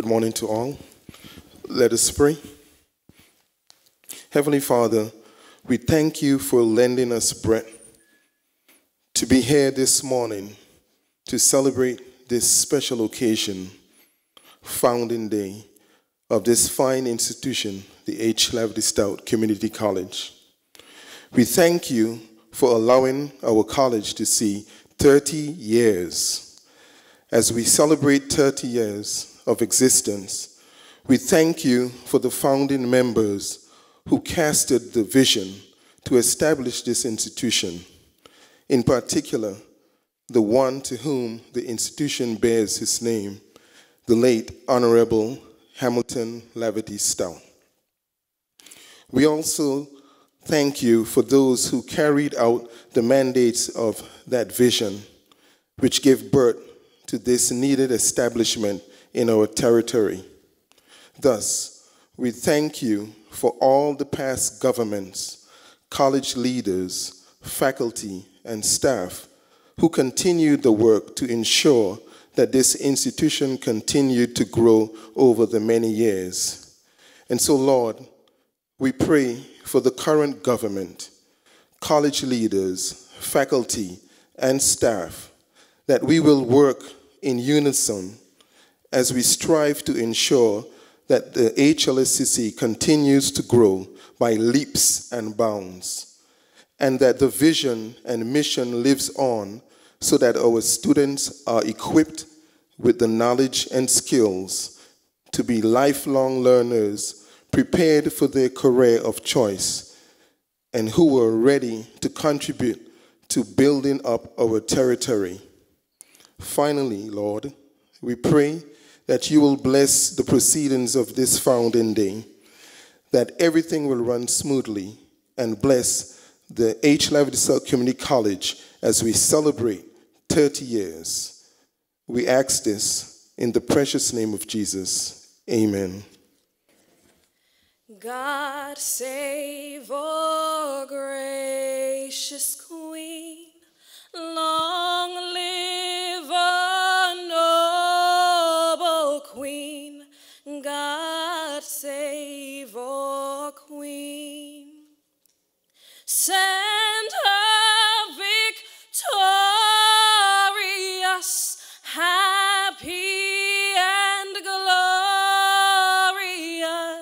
Good morning to all. Let us pray. Heavenly Father, we thank you for lending us breath to be here this morning to celebrate this special occasion, founding day of this fine institution, the H. Lavity Stoutt Community College. We thank you for allowing our college to see 30 years. As we celebrate 30 years of existence, we thank you for the founding members who casted the vision to establish this institution. In particular, the one to whom the institution bears his name, the late Honorable Hamilton Lavity Stoutt. We also thank you for those who carried out the mandates of that vision, which gave birth to this needed establishment in our territory. Thus, we thank you for all the past governments, college leaders, faculty, and staff who continued the work to ensure that this institution continued to grow over the many years. And so, Lord, we pray for the current government, college leaders, faculty, and staff that we will work in unison as we strive to ensure that the HLSCC continues to grow by leaps and bounds, and that the vision and mission lives on so that our students are equipped with the knowledge and skills to be lifelong learners prepared for their career of choice and who are ready to contribute to building up our territory. Finally, Lord, we pray that you will bless the proceedings of this founding day, that everything will run smoothly, and bless the H. Lavity Community College as we celebrate 30 years. We ask this in the precious name of Jesus. Amen. God save our gracious Queen. Long live Send her victorious, happy and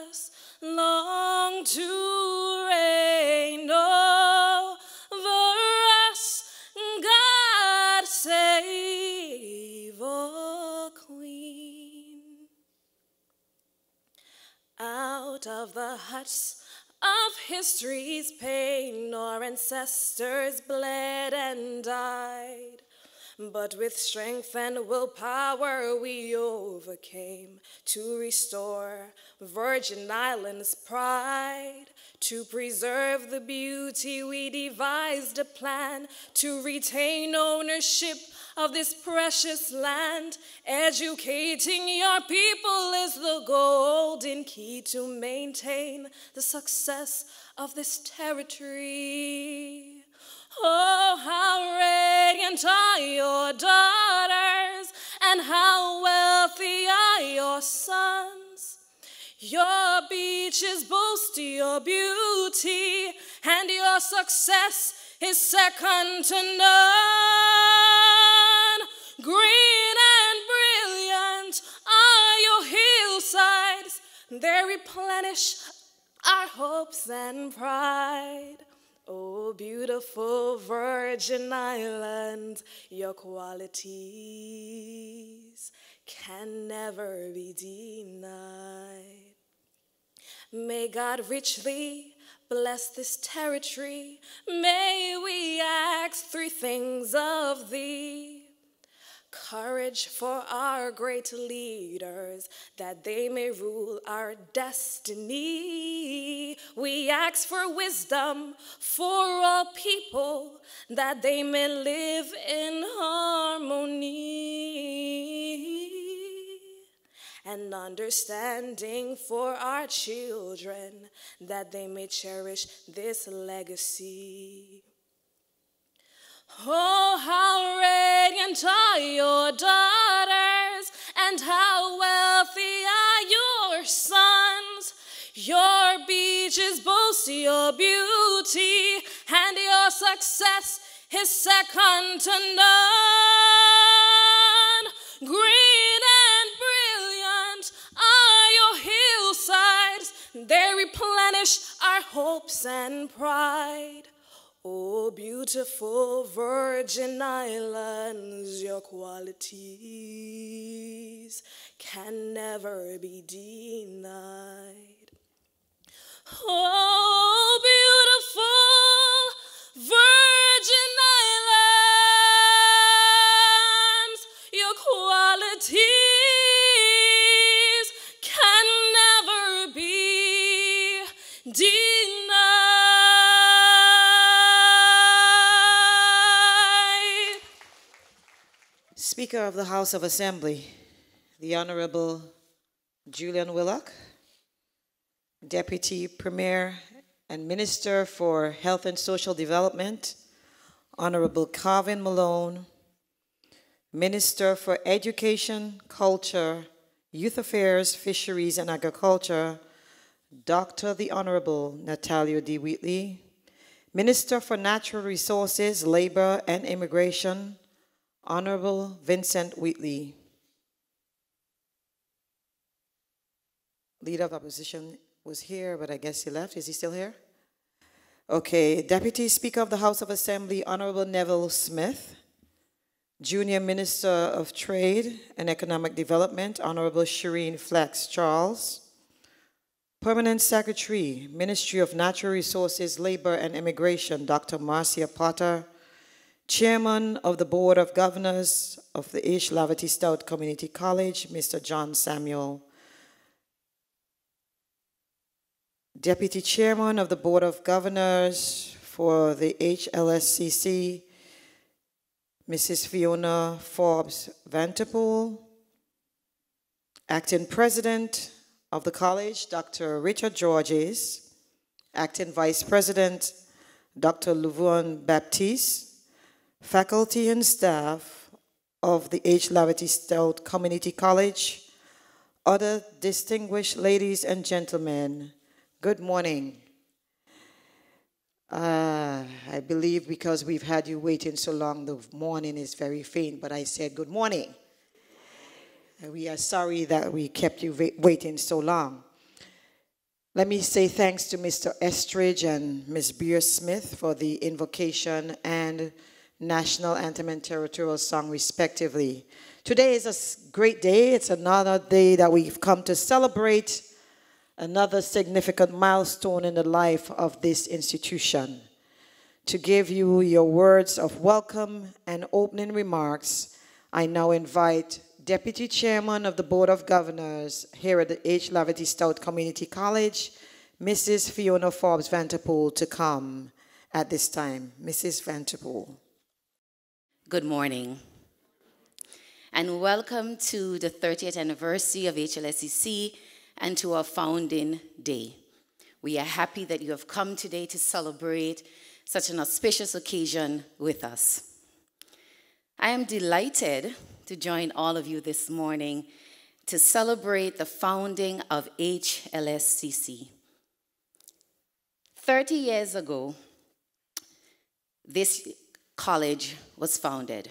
glorious, long to reign over us. God save Queen. Out of the huts of history's pain, ancestors bled and died. But with strength and willpower we overcame to restore Virgin Islands' pride. To preserve the beauty, we devised a plan to retain ownership of this precious land. Educating your people is the golden key to maintain the success of this territory. Oh, how radiant are your daughters, and how wealthy are your sons. Your beaches boast your beauty, and your success is second to none. Green and brilliant are your hillsides, they replenish our hopes and pride. Oh, beautiful Virgin Island, your qualities can never be denied. May God richly bless this territory. May we ask three things of thee. Courage for our great leaders, that they may rule our destiny. We ask for wisdom for all people, that they may live in harmony. And understanding for our children, that they may cherish this legacy. Oh, how radiant are your daughters, and how wealthy are your sons. Your beaches boast your beauty, and your success is second to none. Green and brilliant are your hillsides, they replenish our hopes and pride. Oh, beautiful Virgin Islands, your qualities can never be denied. Oh, beautiful Virgin Islands, Speaker of the House of Assembly, the Honorable Julian Willock, Deputy Premier and Minister for Health and Social Development, Honorable Carvin Malone, Minister for Education, Culture, Youth Affairs, Fisheries, and Agriculture, Dr. the Honorable Natalio D. Wheatley, Minister for Natural Resources, Labor, and Immigration, Honorable Vincent Wheatley. Leader of Opposition was here, but I guess he left. Is he still here? Okay, Deputy Speaker of the House of Assembly, Honorable Neville Smith. Junior Minister of Trade and Economic Development, Honorable Shireen Flax Charles. Permanent Secretary, Ministry of Natural Resources, Labor and Immigration, Dr. Marcia Potter. Chairman of the Board of Governors of the H. Lavity Stoutt Community College, Mr. John Samuel. Deputy Chairman of the Board of Governors for the HLSCC, Mrs. Fiona Forbes Vanterpool. Acting President of the College, Dr. Richard Georges. Acting Vice President, Dr. Louvain Baptiste. Faculty and staff of the H. Lavity Stoutt Community College. Other distinguished ladies and gentlemen, Good morning. Uh, I believe because we've had you waiting so long, the morning is very faint, but I said good morning. Uh, We are sorry that we kept you waiting so long. Let me say thanks to Mr. Estridge and Ms. Beer Smith for the invocation and national anthem and territorial song, respectively. Today is a great day. It's another day that we've come to celebrate another significant milestone in the life of this institution. To give you your words of welcome and opening remarks, I now invite Deputy Chairman of the Board of Governors here at the H. Lavity Stoutt Community College, Mrs. Fiona Forbes Vanterpool, to come at this time. Mrs. Vanterpool. Good morning. And welcome to the 30th anniversary of HLSCC and to our founding day. We are happy that you have come today to celebrate such an auspicious occasion with us. I am delighted to join all of you this morning to celebrate the founding of HLSCC. 30 years ago, this college was founded,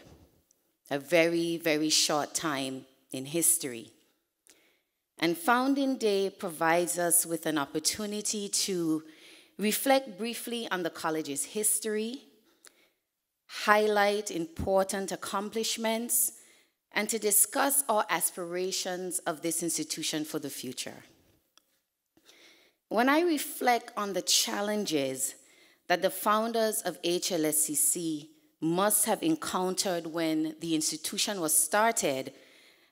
a very, very short time in history. And Founding Day provides us with an opportunity to reflect briefly on the college's history, highlight important accomplishments, and to discuss our aspirations of this institution for the future. When I reflect on the challenges that the founders of HLSCC must have encountered when the institution was started,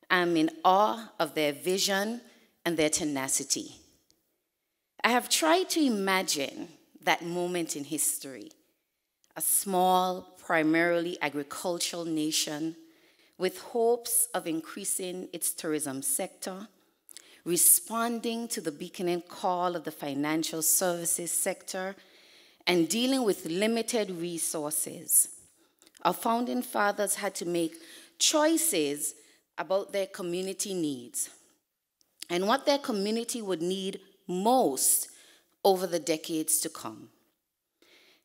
I'm in awe of their vision and their tenacity. I have tried to imagine that moment in history a small, primarily agricultural nation with hopes of increasing its tourism sector, responding to the beaconing call of the financial services sector, and dealing with limited resources. Our founding fathers had to make choices about their community needs. And what their community would need most over the decades to come.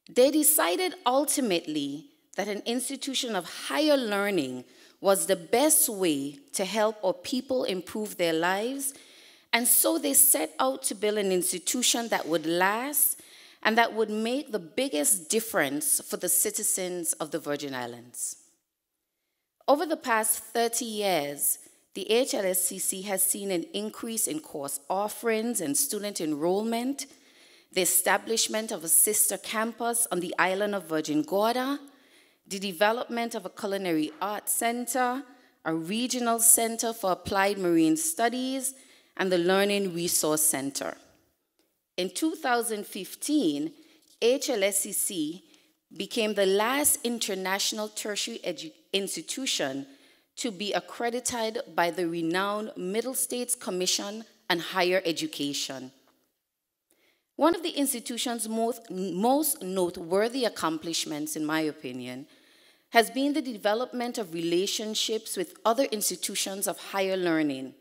They decided ultimately that an institution of higher learning was the best way to help our people improve their lives, and so they set out to build an institution that would last and that would make the biggest difference for the citizens of the Virgin Islands. Over the past 30 years, the HLSCC has seen an increase in course offerings and student enrollment, the establishment of a sister campus on the island of Virgin Gorda, the development of a culinary arts center, a regional center for applied marine studies, and the Learning Resource Center. In 2015, HLSCC became the last international tertiary institution to be accredited by the renowned Middle States Commission on Higher Education. One of the institution's most, most noteworthy accomplishments, in my opinion, has been the development of relationships with other institutions of higher learning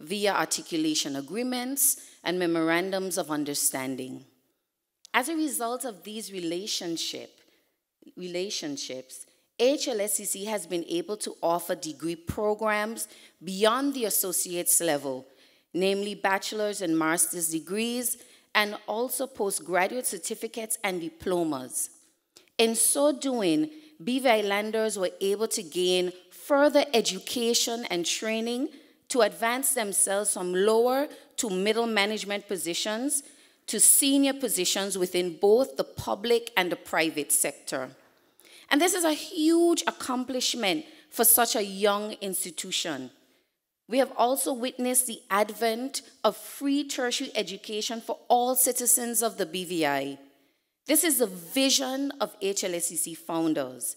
via articulation agreements and memorandums of understanding. As a result of these relationship, relationships, HLSCC has been able to offer degree programs beyond the associate's level, namely bachelor's and master's degrees, and also postgraduate certificates and diplomas. In so doing, BV Islanders were able to gain further education and training to advance themselves from lower to middle management positions to senior positions within both the public and the private sector. And this is a huge accomplishment for such a young institution. We have also witnessed the advent of free tertiary education for all citizens of the BVI. This is the vision of HLSCC founders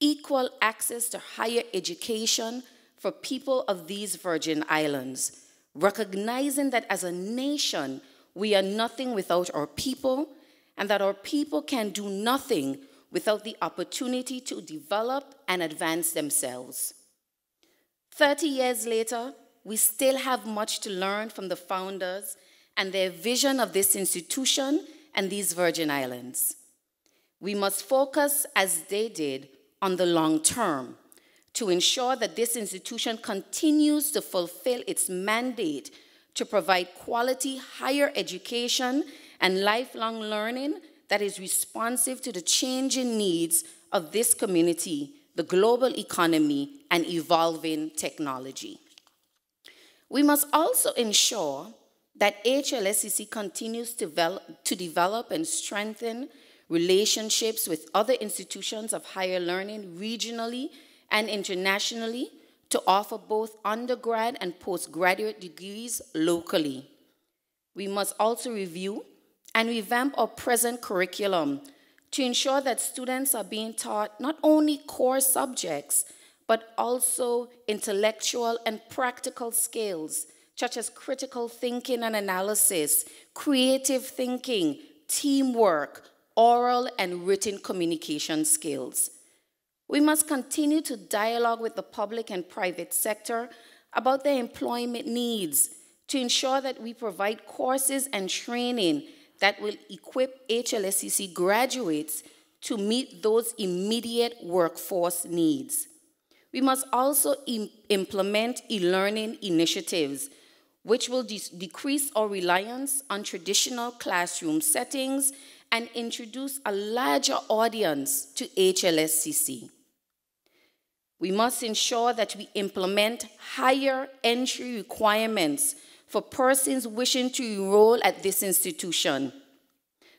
equal access to higher education for people of these Virgin Islands, recognizing that as a nation, we are nothing without our people, and that our people can do nothing without the opportunity to develop and advance themselves. 30 years later, we still have much to learn from the founders and their vision of this institution and these Virgin Islands. We must focus, as they did, on the long term to ensure that this institution continues to fulfill its mandate to provide quality higher education and lifelong learning that is responsive to the changing needs of this community, the global economy, and evolving technology. We must also ensure that HLSCC continues to develop, to develop and strengthen relationships with other institutions of higher learning regionally and internationally to offer both undergrad and postgraduate degrees locally. We must also review and revamp our present curriculum to ensure that students are being taught not only core subjects, but also intellectual and practical skills, such as critical thinking and analysis, creative thinking, teamwork, oral and written communication skills. We must continue to dialogue with the public and private sector about their employment needs to ensure that we provide courses and training that will equip HLSCC graduates to meet those immediate workforce needs. We must also Im implement e-learning initiatives which will de decrease our reliance on traditional classroom settings and introduce a larger audience to HLSCC. We must ensure that we implement higher entry requirements for persons wishing to enroll at this institution.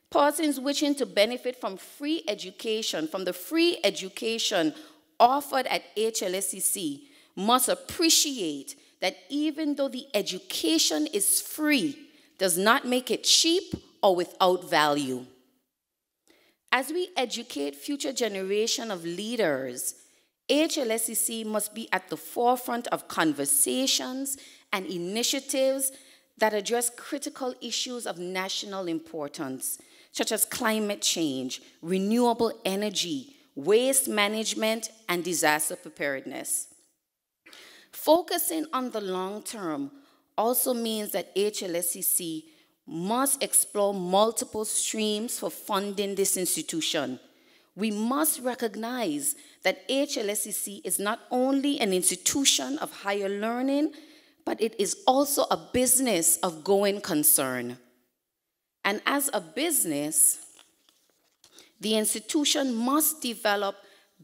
Persons wishing to benefit from free education, from the free education offered at HLSCC, must appreciate that even though the education is free, does not make it cheap or without value. As we educate future generation of leaders, HLSCC must be at the forefront of conversations and initiatives that address critical issues of national importance, such as climate change, renewable energy, waste management, and disaster preparedness. Focusing on the long term also means that HLSCC must explore multiple streams for funding this institution. We must recognize that HLSCC is not only an institution of higher learning, but it is also a business of going concern. And as a business, the institution must develop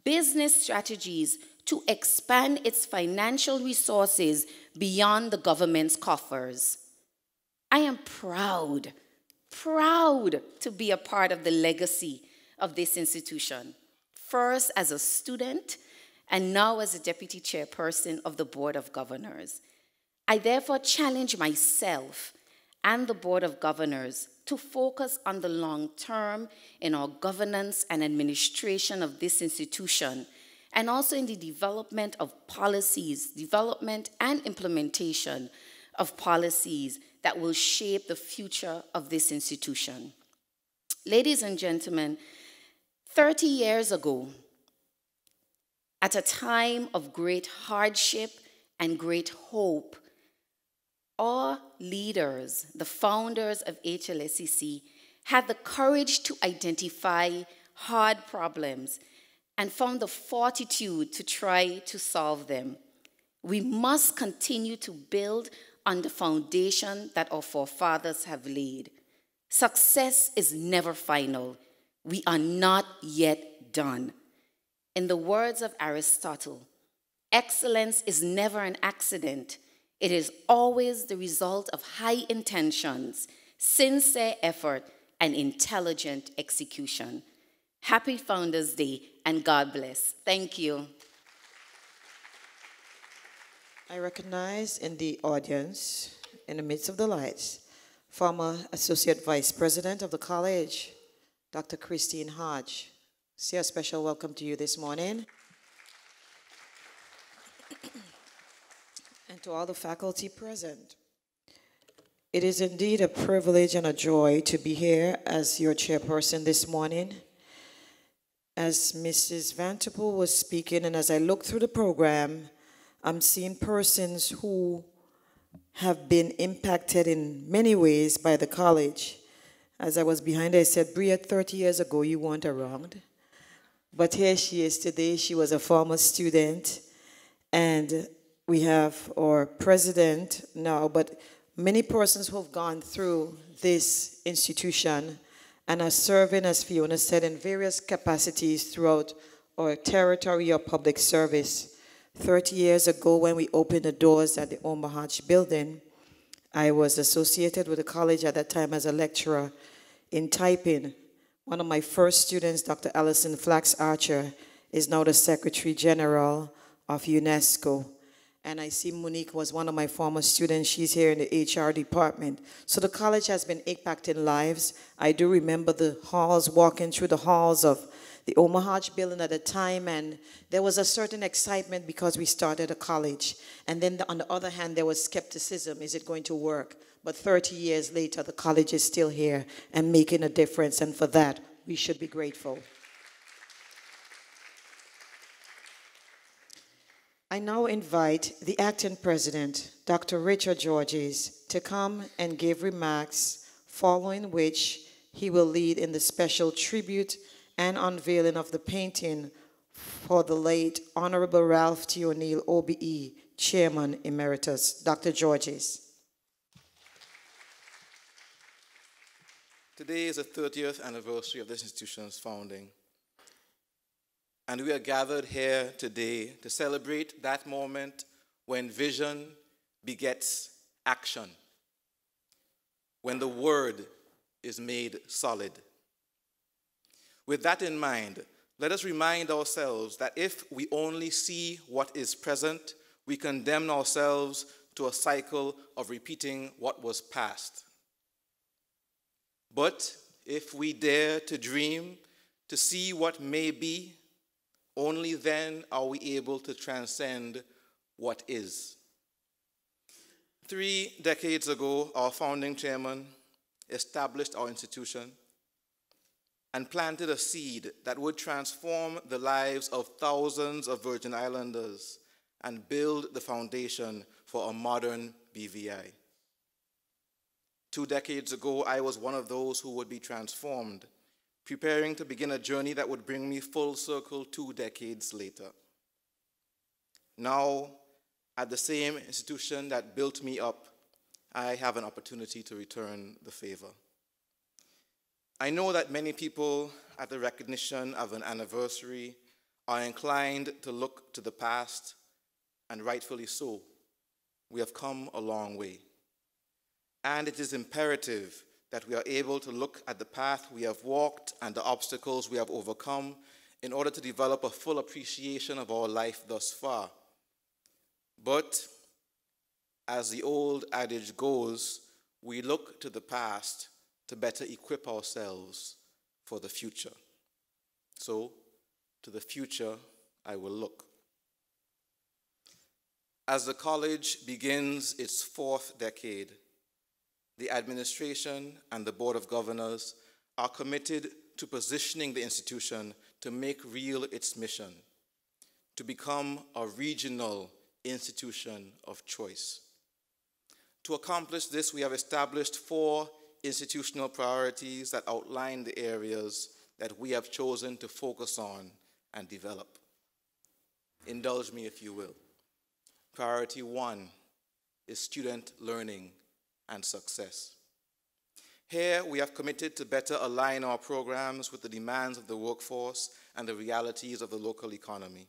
business strategies to expand its financial resources beyond the government's coffers. I am proud, proud to be a part of the legacy of this institution, first as a student and now as a deputy chairperson of the Board of Governors. I therefore challenge myself and the Board of Governors to focus on the long term in our governance and administration of this institution, and also in the development of policies, development and implementation of policies that will shape the future of this institution. Ladies and gentlemen, 30 years ago, at a time of great hardship and great hope, our leaders, the founders of HLSCC, had the courage to identify hard problems and found the fortitude to try to solve them. We must continue to build on the foundation that our forefathers have laid. Success is never final. We are not yet done. In the words of Aristotle, excellence is never an accident. It is always the result of high intentions, sincere effort, and intelligent execution. Happy Founders Day and God bless. Thank you. I recognize in the audience, in the midst of the lights, former Associate Vice President of the college, Dr. Christine Hodge. See a special welcome to you this morning. and to all the faculty present. It is indeed a privilege and a joy to be here as your chairperson this morning. As Mrs. Vanterpool was speaking, and as I look through the program, I'm seeing persons who have been impacted in many ways by the college. As I was behind her, I said, Bria, 30 years ago, you weren't around. But here she is today. She was a former student, and we have our president now, but many persons who have gone through this institution and are serving, as Fiona said, in various capacities throughout our territory or public service. 30 years ago, when we opened the doors at the Hodge building, I was associated with the college at that time as a lecturer in typing. One of my first students, Dr. Allison Flax Archer, is now the Secretary General of UNESCO and I see Monique was one of my former students. She's here in the HR department. So the college has been impacting lives. I do remember the halls, walking through the halls of the Omaha building at the time, and there was a certain excitement because we started a college. And then the, on the other hand, there was skepticism. Is it going to work? But 30 years later, the college is still here and making a difference, and for that, we should be grateful. I now invite the acting president, Dr. Richard Georges, to come and give remarks, following which he will lead in the special tribute and unveiling of the painting for the late Honorable Ralph T. O'Neill, OBE, Chairman Emeritus. Dr. Georges. Today is the 30th anniversary of this institution's founding. And we are gathered here today to celebrate that moment when vision begets action, when the word is made solid. With that in mind, let us remind ourselves that if we only see what is present, we condemn ourselves to a cycle of repeating what was past. But if we dare to dream, to see what may be, only then are we able to transcend what is. Three decades ago, our founding chairman established our institution and planted a seed that would transform the lives of thousands of Virgin Islanders and build the foundation for a modern BVI. Two decades ago, I was one of those who would be transformed, preparing to begin a journey that would bring me full circle two decades later. Now, at the same institution that built me up, I have an opportunity to return the favor. I know that many people, at the recognition of an anniversary, are inclined to look to the past, and rightfully so. We have come a long way. And it is imperative that we are able to look at the path we have walked and the obstacles we have overcome in order to develop a full appreciation of our life thus far. But as the old adage goes, we look to the past to better equip ourselves for the future. So, to the future, I will look. As the college begins its fourth decade, the administration and the Board of Governors are committed to positioning the institution to make real its mission, to become a regional institution of choice. To accomplish this, we have established four institutional priorities that outline the areas that we have chosen to focus on and develop. Indulge me if you will. Priority one is student learning and success. Here, we have committed to better align our programs with the demands of the workforce and the realities of the local economy.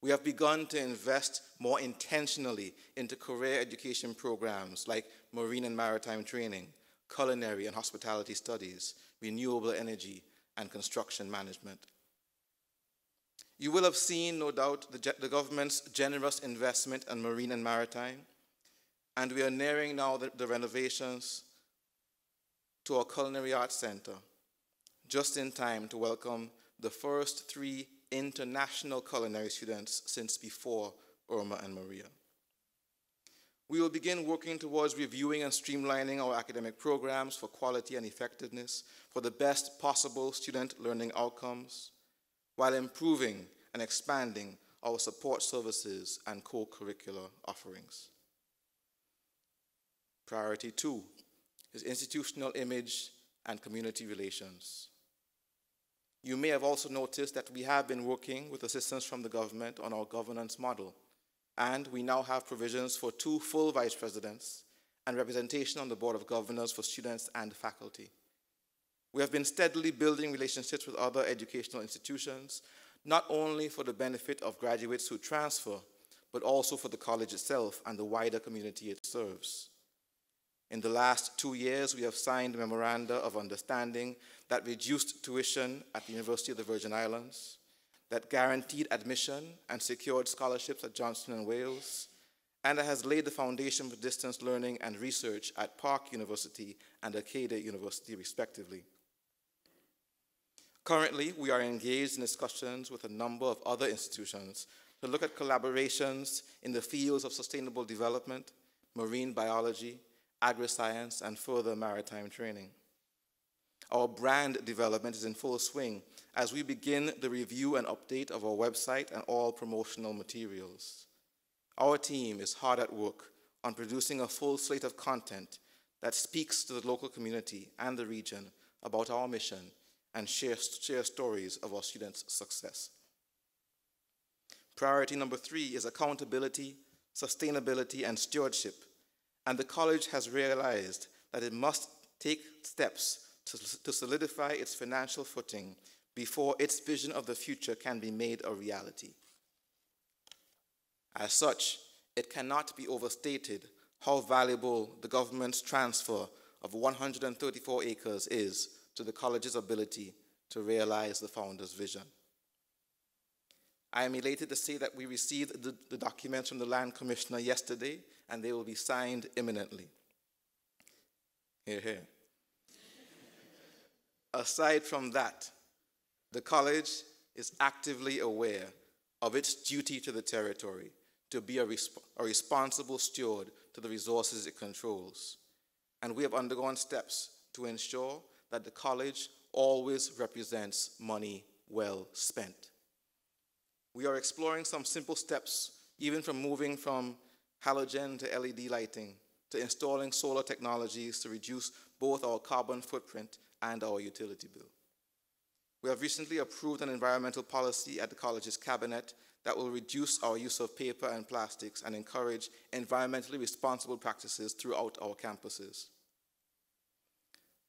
We have begun to invest more intentionally into career education programs like marine and maritime training, culinary and hospitality studies, renewable energy, and construction management. You will have seen, no doubt, the, the government's generous investment in marine and maritime, and we are nearing now the, the renovations to our Culinary Arts Center, just in time to welcome the first three international culinary students since before Irma and Maria. We will begin working towards reviewing and streamlining our academic programs for quality and effectiveness for the best possible student learning outcomes while improving and expanding our support services and co-curricular offerings. Priority two is institutional image and community relations. You may have also noticed that we have been working with assistance from the government on our governance model, and we now have provisions for two full vice presidents and representation on the Board of Governors for students and faculty. We have been steadily building relationships with other educational institutions, not only for the benefit of graduates who transfer, but also for the college itself and the wider community it serves. In the last two years, we have signed memoranda of understanding that reduced tuition at the University of the Virgin Islands, that guaranteed admission and secured scholarships at Johnson and Wales, and that has laid the foundation for distance learning and research at Park University and Acadia University, respectively. Currently, we are engaged in discussions with a number of other institutions to look at collaborations in the fields of sustainable development, marine biology, agri-science, and further maritime training. Our brand development is in full swing as we begin the review and update of our website and all promotional materials. Our team is hard at work on producing a full slate of content that speaks to the local community and the region about our mission and share, share stories of our students' success. Priority number three is accountability, sustainability, and stewardship. And the college has realized that it must take steps to, to solidify its financial footing before its vision of the future can be made a reality. As such, it cannot be overstated how valuable the government's transfer of 134 acres is to the college's ability to realize the founder's vision. I am elated to say that we received the, the, documents from the land commissioner yesterday and they will be signed imminently. Here, here. Aside from that, the college is actively aware of its duty to the territory to be a, resp a responsible steward to the resources it controls. And we have undergone steps to ensure that the college always represents money well spent. We are exploring some simple steps, even from moving from halogen to LED lighting, to installing solar technologies to reduce both our carbon footprint and our utility bill. We have recently approved an environmental policy at the college's cabinet that will reduce our use of paper and plastics and encourage environmentally responsible practices throughout our campuses.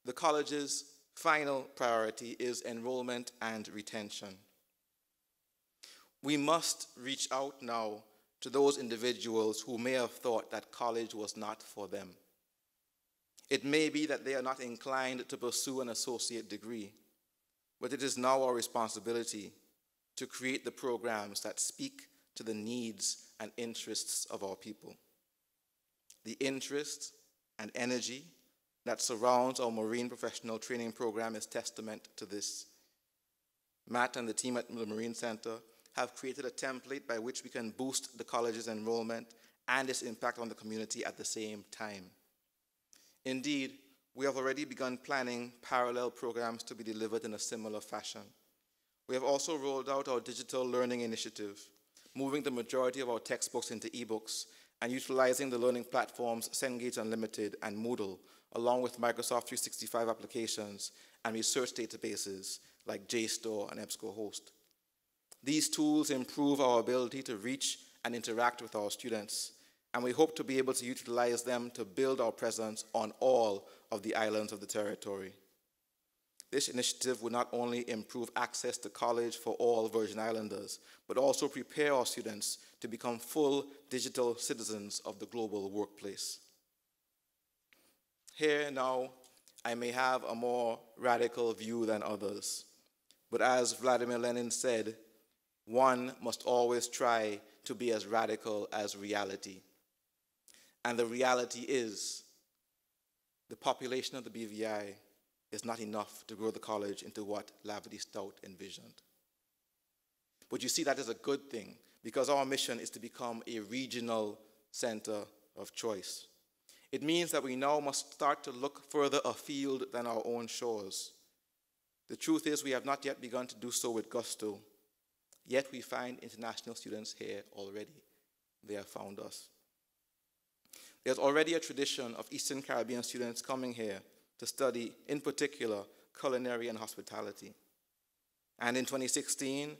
The college's final priority is enrollment and retention. We must reach out now to those individuals who may have thought that college was not for them. It may be that they are not inclined to pursue an associate degree, but it is now our responsibility to create the programs that speak to the needs and interests of our people. The interest and energy that surrounds our Marine Professional Training Program is testament to this. Matt and the team at the Marine Center have created a template by which we can boost the college's enrollment and its impact on the community at the same time. Indeed, we have already begun planning parallel programs to be delivered in a similar fashion. We have also rolled out our digital learning initiative, moving the majority of our textbooks into ebooks and utilizing the learning platforms Cengage Unlimited and Moodle, along with Microsoft 365 applications and research databases like JSTOR and EBSCOhost. These tools improve our ability to reach and interact with our students, and we hope to be able to utilize them to build our presence on all of the islands of the territory. This initiative will not only improve access to college for all Virgin Islanders, but also prepare our students to become full digital citizens of the global workplace. Here now, I may have a more radical view than others, but as Vladimir Lenin said, one must always try to be as radical as reality. And the reality is the population of the BVI is not enough to grow the college into what Lavity Stoutt envisioned. But you see, that is a good thing because our mission is to become a regional center of choice. It means that we now must start to look further afield than our own shores. The truth is, we have not yet begun to do so with gusto, yet we find international students here already. They have found us. There's already a tradition of Eastern Caribbean students coming here to study, in particular, culinary and hospitality. And in 2016,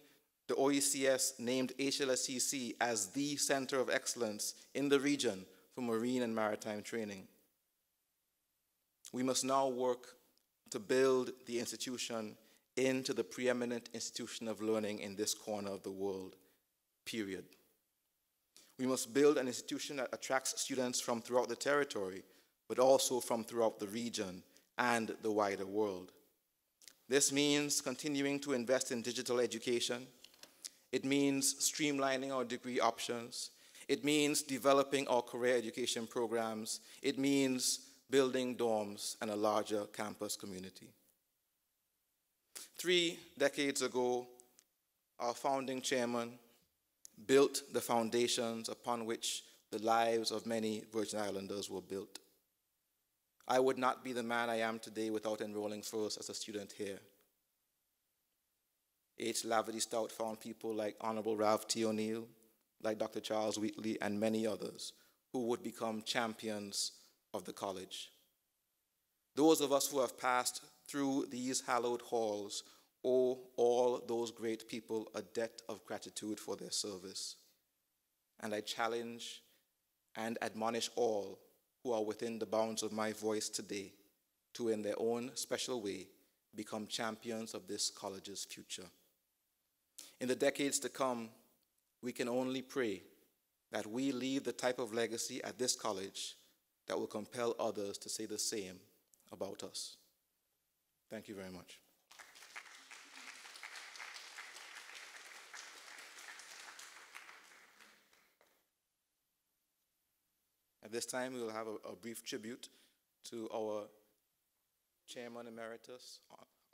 the OECS named HLSCC as the center of excellence in the region for marine and maritime training. We must now work to build the institution into the preeminent institution of learning in this corner of the world, period. We must build an institution that attracts students from throughout the territory, but also from throughout the region and the wider world. This means continuing to invest in digital education. It means streamlining our degree options. It means developing our career education programs. It means building dorms and a larger campus community. Three decades ago, our founding chairman, built the foundations upon which the lives of many Virgin Islanders were built. I would not be the man I am today without enrolling first as a student here. H. Lavity Stoutt found people like Honorable Ralph T. O'Neill, like Dr. Charles Wheatley, and many others who would become champions of the college. Those of us who have passed through these hallowed halls owe all those great people a debt of gratitude for their service. And I challenge and admonish all who are within the bounds of my voice today to, in their own special way, become champions of this college's future. In the decades to come, we can only pray that we leave the type of legacy at this college that will compel others to say the same about us. Thank you very much. At this time, we will have a, a brief tribute to our Chairman Emeritus,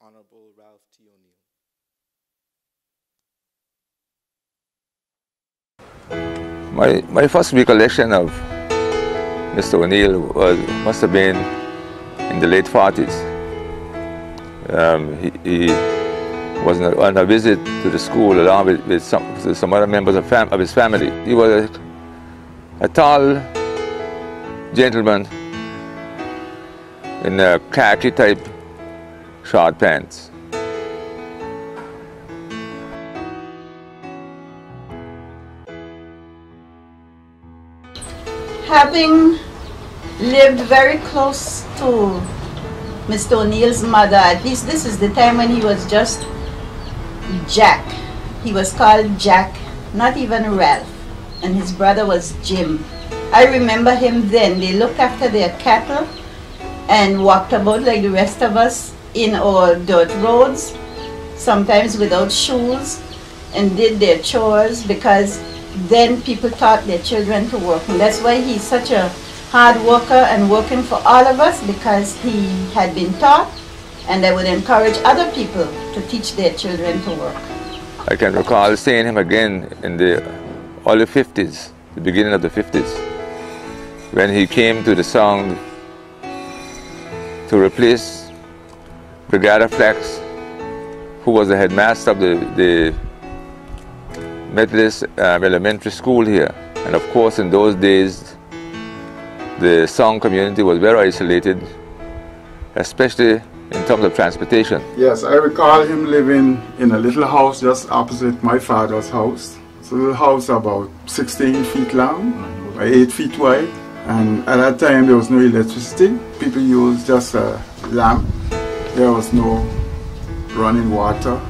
Honorable Ralph T. O'Neill. My, my first recollection of Mr. O'Neill was, must have been in the late 40s. Um, he, he, was on a visit to the school along with, with some, some other members of, of, his family. He was a, a tall, gentleman in a khaki type short pants. Having lived very close to Mr. O'Neill's mother, at least this is the time when he was just Jack. He was called Jack, not even Ralph, and his brother was Jim. I remember him then. They looked after their cattle and walked about like the rest of us in our dirt roads, sometimes without shoes, and did their chores because then people taught their children to work. And that's why he's such a hard worker and working for all of us because he had been taught and I would encourage other people to teach their children to work. I can recall seeing him again in the early 50s, the beginning of the 50s, when he came to the song to replace Brigadier Flax, who was the headmaster of the, the Methodist um, Elementary School here. And of course, in those days, the song community was very isolated, especially in terms of transportation. Yes, I recall him living in a little house just opposite my father's house. It's a little house about 16 feet long, 8 feet wide. And at that time there was no electricity. People used just a lamp. There was no running water.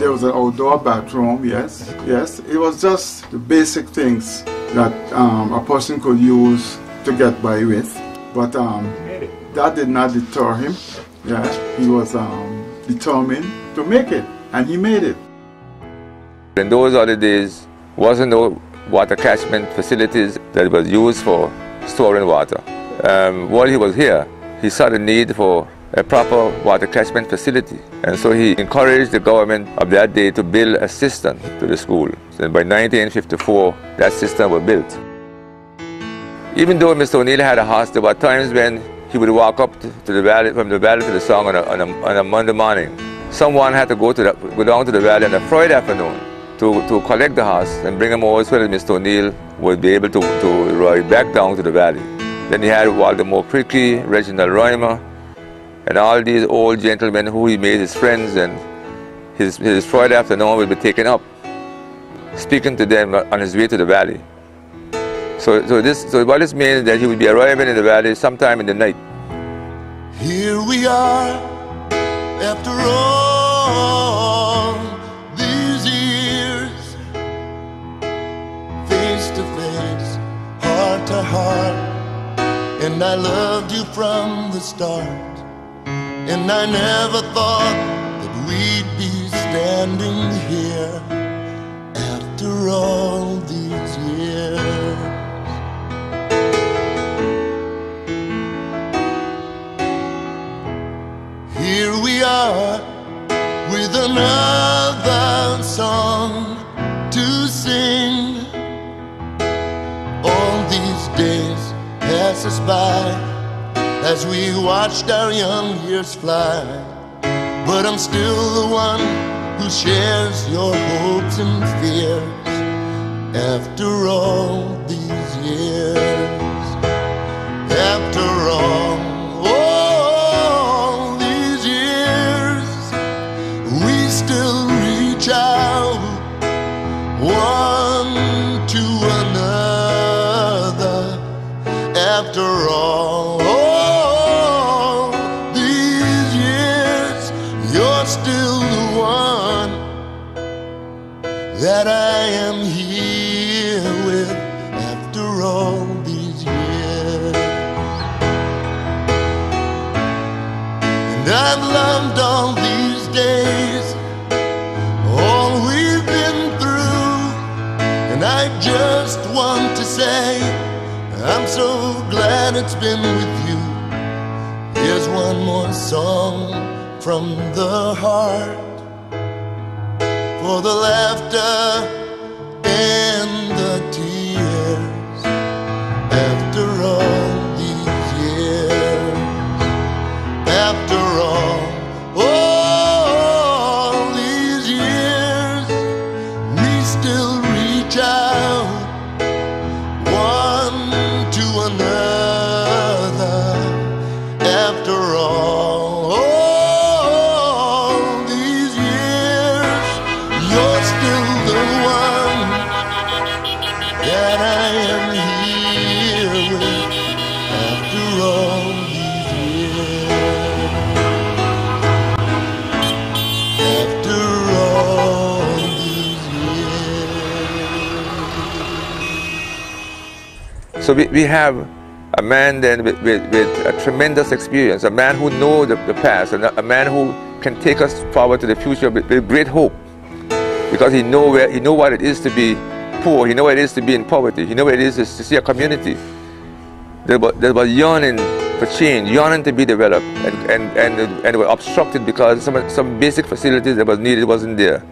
There was an outdoor bathroom, yes, yes. It was just the basic things that um, a person could use to get by with. But um, that did not deter him. Yeah, he was um, determined to make it, and he made it. In those early days, wasn't no water catchment facilities that was used for storing water. Um, while he was here, he saw the need for a proper water catchment facility. And so he encouraged the government of that day to build a system to the school. And by 1954, that system was built. Even though Mr. O'Neill had a house, there were times when he would walk up to, the valley, from the valley to the song on a, on a, on a Monday morning. Someone had to go, to the, go down to the valley on a Friday afternoon to, to collect the horse and bring him over so that Mr. O'Neill would be able to, to ride back down to the valley. Then he had Waldemar Cricky, Reginald Roymer, and all these old gentlemen who he made his friends and his, his Friday afternoon would be taken up, speaking to them on his way to the valley. So, so, this, so what this means is that he would be arriving in the valley sometime in the night. Here we are, after all heart and I loved you from the start, and I never thought that we'd be standing here after all these years. Here we are with another song to sing. Days pass us by as we watched our young years fly. But I'm still the one who shares your hopes and fears after all these years. After all I've loved all these days, all we've been through, and I just want to say, I'm so glad it's been with you. Here's one more song from the heart. For the laughter So we, we have a man then with, with, with a tremendous experience, a man who knows the, the past, and a, man who can take us forward to the future with, with great hope. Because he know where he know what it is to be poor, he know what it is to be in poverty, he know what it is to see a community. There was, there was yearning for change, yearning to be developed, and, and, and, and were obstructed because some, some basic facilities that was needed wasn't there.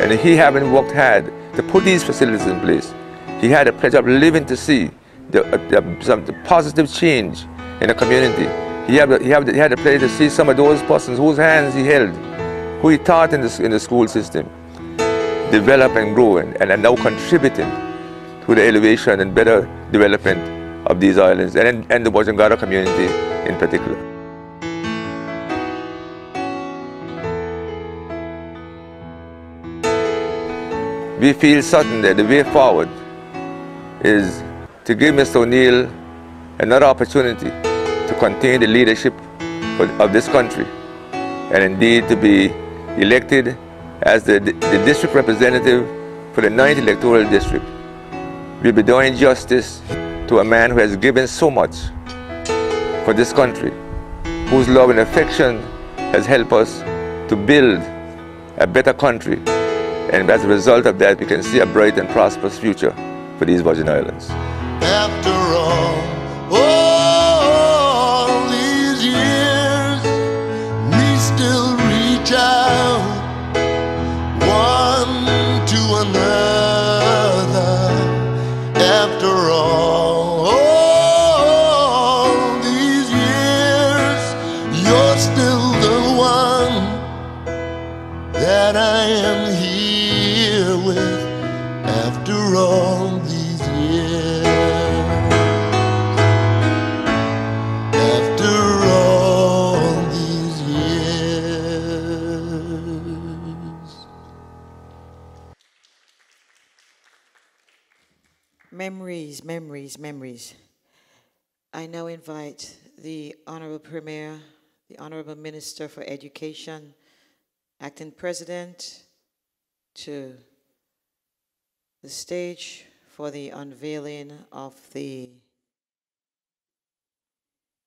And he having worked hard to put these facilities in place, he had the pleasure of living to see the, uh, the, some positive change in the community. He had, he, had, he had the pleasure to see some of those persons whose hands he held, who he taught in the, in the school system, develop and grow and, and are now contributing to the elevation and better development of these islands and, and the Virgin Gorda community in particular. We feel certain that the way forward is to give Mr. O'Neill another opportunity to continue the leadership of this country and indeed to be elected as the, the district representative for the 9th electoral district. We'll be doing justice to a man who has given so much for this country, whose love and affection has helped us to build a better country. And as a result of that, we can see a bright and prosperous future for these Virgin Islands after all. Memories. I now invite the Honorable Premier, the Honorable Minister for Education, Acting President, to the stage for the unveiling of the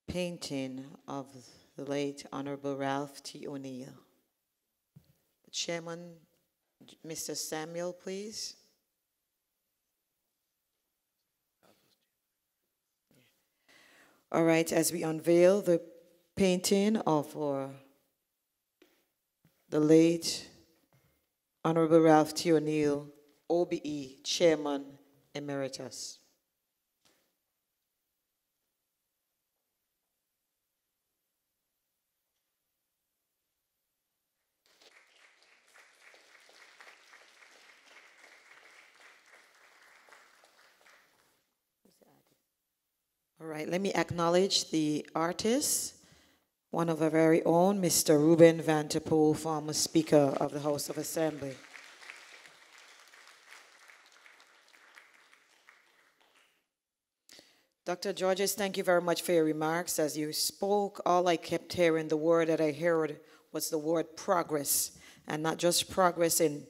painting of the late Honorable Ralph T. O'Neill. Chairman, Mr. Samuel, please. All right, as we unveil the painting of our, the late Honorable Ralph T. O'Neill, OBE Chairman Emeritus. All right, let me acknowledge the artist, one of our very own, Mr. Reuben Vanterpool, former Speaker of the House of Assembly. Dr. Georges, thank you very much for your remarks. As you spoke, all I kept hearing, the word that I heard was the word progress, and not just progress in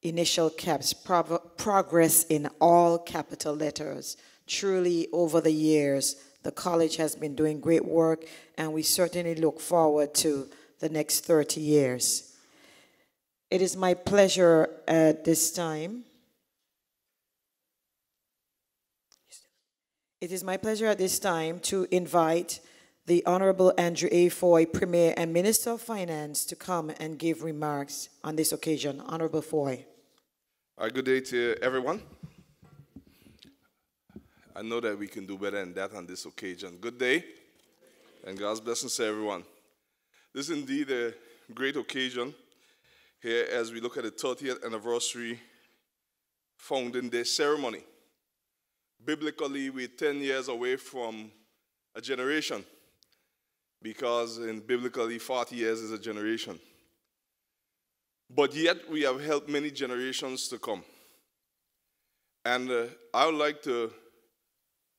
initial caps, prog- progress in all capital letters. Truly, over the years, the college has been doing great work, and we certainly look forward to the next 30 years. It is my pleasure at this time. It is my pleasure at this time to invite the Honorable Andrew A. Fahie, Premier and Minister of Finance, to come and give remarks on this occasion. Honorable Fahie. Uh, good day to everyone. I know that we can do better than that on this occasion. Good day, and God's blessings to everyone. This is indeed a great occasion here as we look at the 30th anniversary founding day ceremony. Biblically, we're 10 years away from a generation because in biblically 40 years is a generation. But yet we have helped many generations to come. And uh, I would like to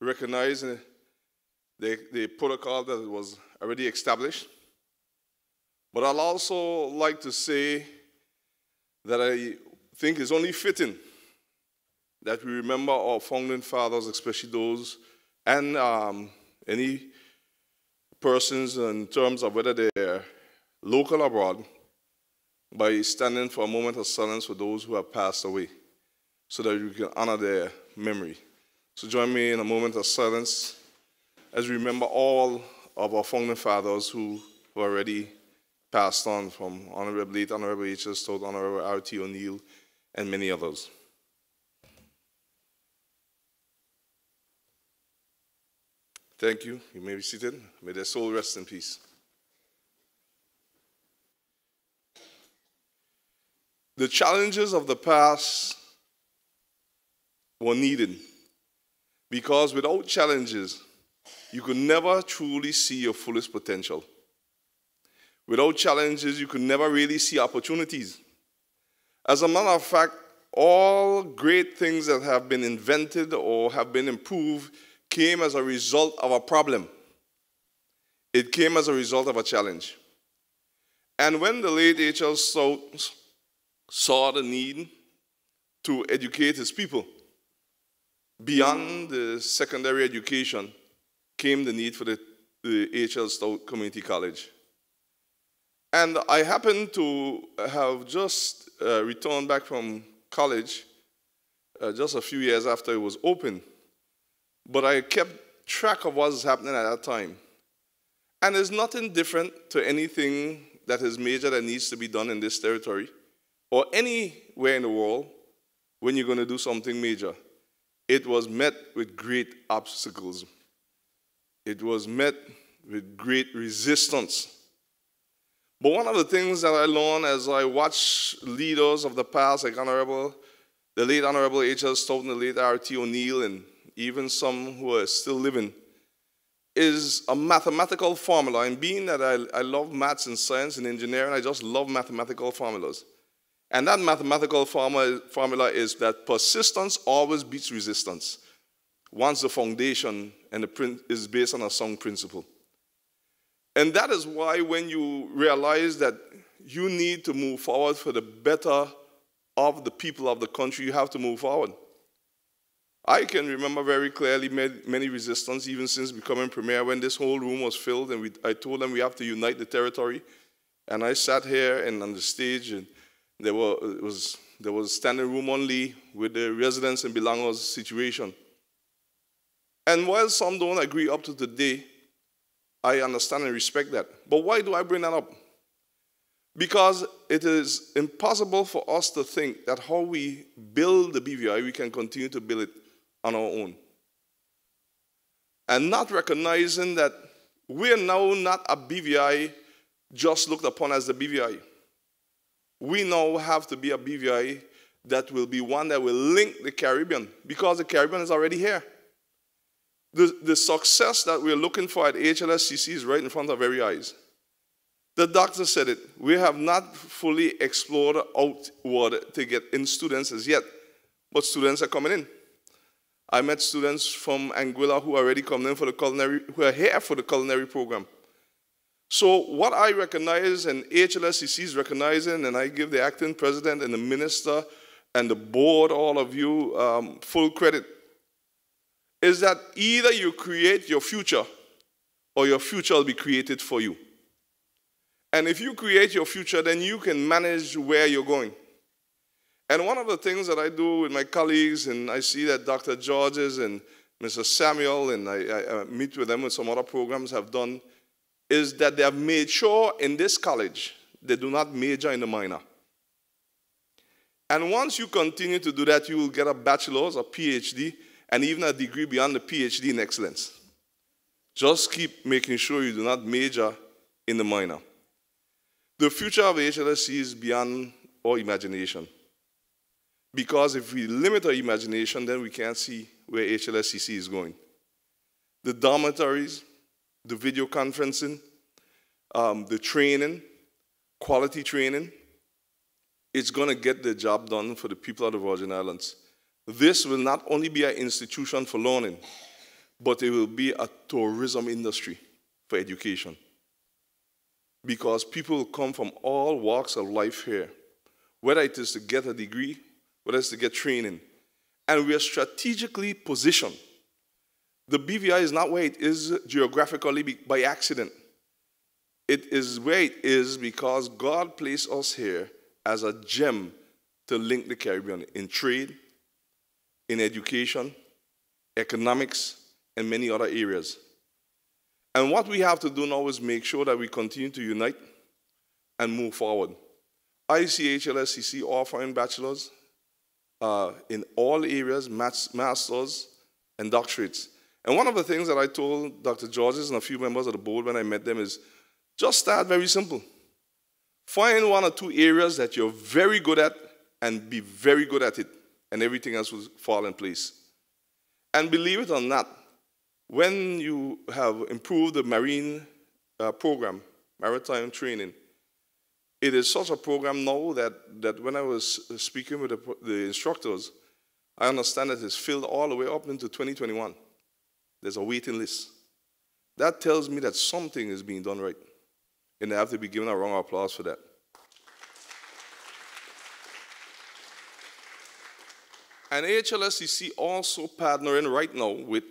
recognize uh, the, the protocol that was already established. But I'll also like to say that I think it's only fitting that we remember our founding fathers, especially those and um, any persons in terms of whether they're local or abroad by standing for a moment of silence for those who have passed away so that we can honor their memory. So join me in a moment of silence as we remember all of our founding fathers who were already passed on from Honorable late Honorable H.S. Stoutt, Honorable R.T. O'Neill, and many others. Thank you. You may be seated. May their soul rest in peace. The challenges of the past were needed because without challenges, you could never truly see your fullest potential. Without challenges, you could never really see opportunities. As a matter of fact, all great things that have been invented or have been improved came as a result of a problem. It came as a result of a challenge. And when the late H.L. Saw the need to educate his people, beyond the secondary education came the need for the, the H.L. Stoutt Community College. And I happened to have just uh, returned back from college uh, just a few years after it was open. But I kept track of what was happening at that time. And there's nothing different to anything that is major that needs to be done in this territory or anywhere in the world when you're going to do something major. It was met with great obstacles. It was met with great resistance. But one of the things that I learned as I watch leaders of the past, like Honorable, the late Honorable H.L. Stoutt and the late R.T. O'Neill, and even some who are still living, is a mathematical formula. And being that I, I love maths and science and engineering, I just love mathematical formulas. And that mathematical formula, is that persistence always beats resistance once the foundation and the print is based on a sound principle. And that is why when you realize that you need to move forward for the better of the people of the country, you have to move forward. I can remember very clearly many resistance, even since becoming premier, when this whole room was filled, and we, I told them we have to unite the territory. And I sat here and on the stage, and there, was, there was standing room only with the residents in Belongo's situation. And while some don't agree up to today, I understand and respect that. But why do I bring that up? Because it is impossible for us to think that how we build the BVI, we can continue to build it on our own. And not recognizing that we are now not a BVI just looked upon as the BVI we now have to be a BVI that will be one that will link the Caribbean because the Caribbean is already here. The, the success that we're looking for at HLSCC is right in front of our very eyes. The doctor said it. We have not fully explored outward to get in students as yet, but students are coming in. I met students from Anguilla who are already coming in for the culinary, who are here for the culinary program. So what I recognize and HLSCC is recognizing, and I give the acting president and the minister and the board, all of you, um, full credit, is that either you create your future or your future will be created for you. And if you create your future, then you can manage where you're going. And one of the things that I do with my colleagues, and I see that Dr. Georges and Mr. Samuel, and I, I, meet with them with some other programs, have done is that they have made sure in this college they do not major in the minor. And once you continue to do that, you will get a bachelor's, a PhD, and even a degree beyond the PhD in excellence. Just keep making sure you do not major in the minor. The future of HLSC is beyond our imagination. Because if we limit our imagination, then we can't see where HLSCC is going. The dormitories, the video conferencing, um, the training, quality training, it's going to get the job done for the people of the Virgin Islands. This will not only be an institution for learning, but it will be a tourism industry for education. Because people come from all walks of life here, whether it is to get a degree, whether it's to get training. And we are strategically positioned the BVI is not where it is geographically by accident. It is where it is because God placed us here as a gem to link the Caribbean in trade, in education, economics, and many other areas. And what we have to do now is make sure that we continue to unite and move forward. ICHLSCC offering bachelors uh, in all areas, masters, and doctorates. And one of the things that I told Dr. Georges and a few members of the board when I met them is just start very simple. Find one or two areas that you're very good at and be very good at it, and everything else will fall in place. And believe it or not, when you have improved the marine uh, program, maritime training, it is such a program now that, that when I was speaking with the, the instructors, I understand that it's filled all the way up into 2021. There's a waiting list. That tells me that something is being done right. And I have to be given a round of applause for that. And AHLSCC also partnering right now with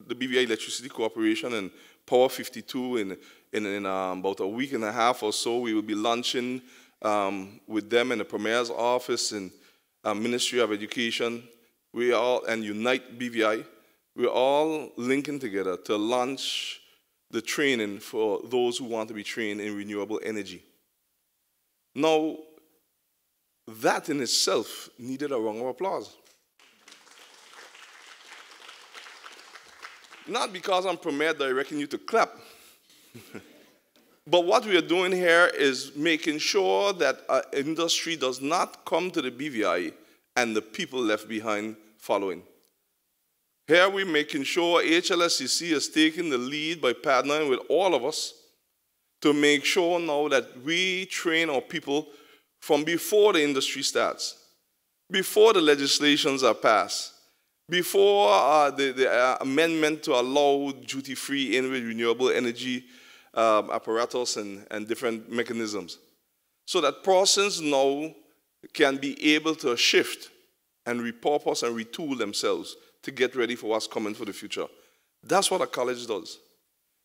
the BVI Electricity Corporation and Power 52 in, in, in um, about a week and a half or so. We will be launching um, with them in the Premier's office and uh, Ministry of Education. We all, and Unite BVI, we're all linking together to launch the training for those who want to be trained in renewable energy. Now, that in itself needed a round of applause. Not because I'm Premier directing you to clap. but what we are doing here is making sure that our industry does not come to the BVI and the people left behind following. Here we're making sure HLSCC is taking the lead by partnering with all of us to make sure now that we train our people from before the industry starts, before the legislations are passed, before uh, the, the uh, amendment to allow duty-free in with renewable energy um, apparatus and, and different mechanisms. So that persons now can be able to shift and repurpose and retool themselves to get ready for what's coming for the future. That's what a college does.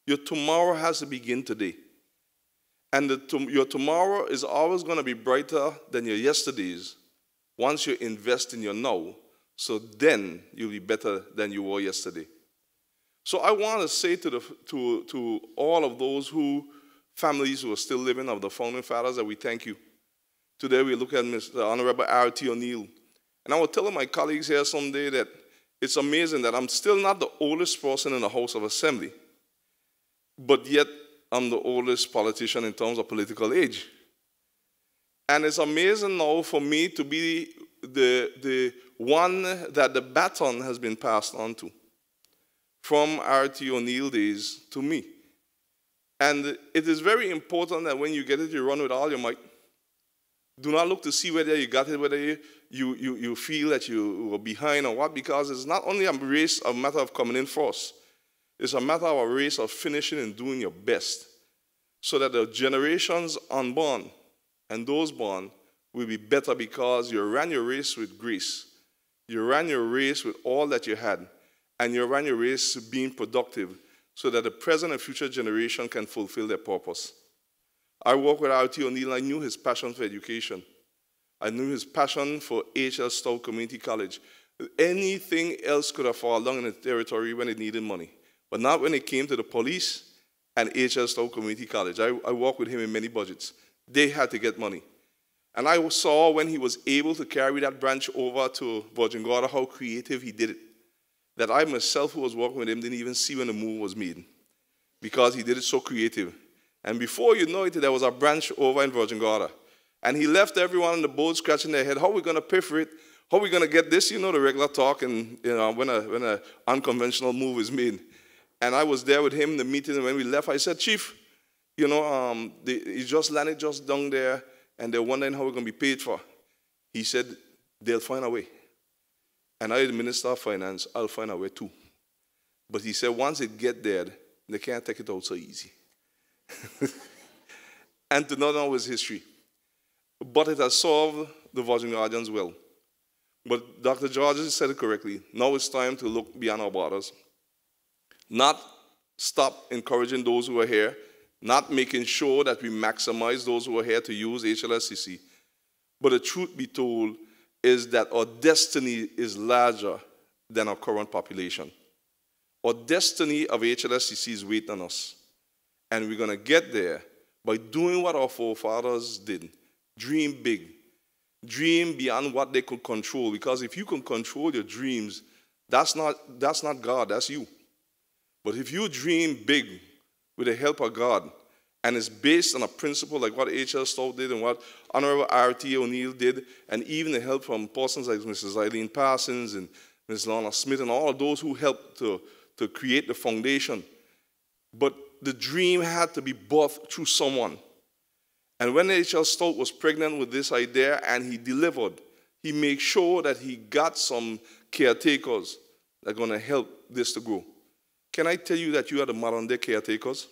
Your tomorrow has to begin today. And the, your tomorrow is always going to be brighter than your yesterdays once you invest in your now so then you'll be better than you were yesterday. So I want to say to, the, to, to all of those who, families who are still living of the founding fathers, that we thank you. Today we look at Mr. Honorable R.T. O'Neill. And I was telling my colleagues here someday that it's amazing that I'm still not the oldest person in the House of Assembly, but yet I'm the oldest politician in terms of political age. And it's amazing now for me to be the, the one that the baton has been passed on to from R.T. O'Neill days to me. And it is very important that when you get it, you run with all your might. Do not look to see whether you got it, whether you, you, you, you feel that you were behind or what, because it's not only a race, a matter of coming in first. It's a matter of a race of finishing and doing your best so that the generations unborn and those born will be better because you ran your race with grace you ran your race with all that you had, and you ran your race being productive so that the present and future generation can fulfill their purpose. I worked with R.T. O'Neill. I knew his passion for education. I knew his passion for H.L. Stoutt Community College. Anything else could have fallen in the territory when it needed money, but not when it came to the police and H.L. Stoutt Community College. I, I worked with him in many budgets. They had to get money. And I saw when he was able to carry that branch over to Virgin Gorda how creative he did it. That I myself, who was working with him, didn't even see when the move was made because he did it so creative. And before you know it, there was a branch over in Virgin Gorda. And he left everyone on the boat scratching their head. How are we going to pay for it? How are we going to get this? You know, the regular talk and, you know, when an when a unconventional move is made. And I was there with him in the meeting. And when we left, I said, Chief, you know, um, he just landed just down there and they're wondering how we're going to be paid for. He said, they'll find a way. And I, the Minister of Finance, I'll find a way too. But he said, once it get there, they can't take it out so easy. and to not know his history. But it has solved the Virgin Gordians well. But Dr. Georges said it correctly. Now it's time to look beyond our borders. not stop encouraging those who are here, not making sure that we maximize those who are here to use HLSCC. But the truth be told is that our destiny is larger than our current population. Our destiny of HLSCC is waiting on us. And we're going to get there by doing what our forefathers did dream big, dream beyond what they could control. Because if you can control your dreams, that's not, that's not God, that's you. But if you dream big with the help of God, and it's based on a principle like what H.L. Stoutt did and what Honorable R.T. O'Neill did, and even the help from persons like Mrs. Eileen Parsons and Ms. Lana Smith and all of those who helped to, to create the foundation. But the dream had to be birthed through someone. And when H.L. Stoutt was pregnant with this idea and he delivered, he made sure that he got some caretakers that are going to help this to grow. Can I tell you that you are the modern day caretakers?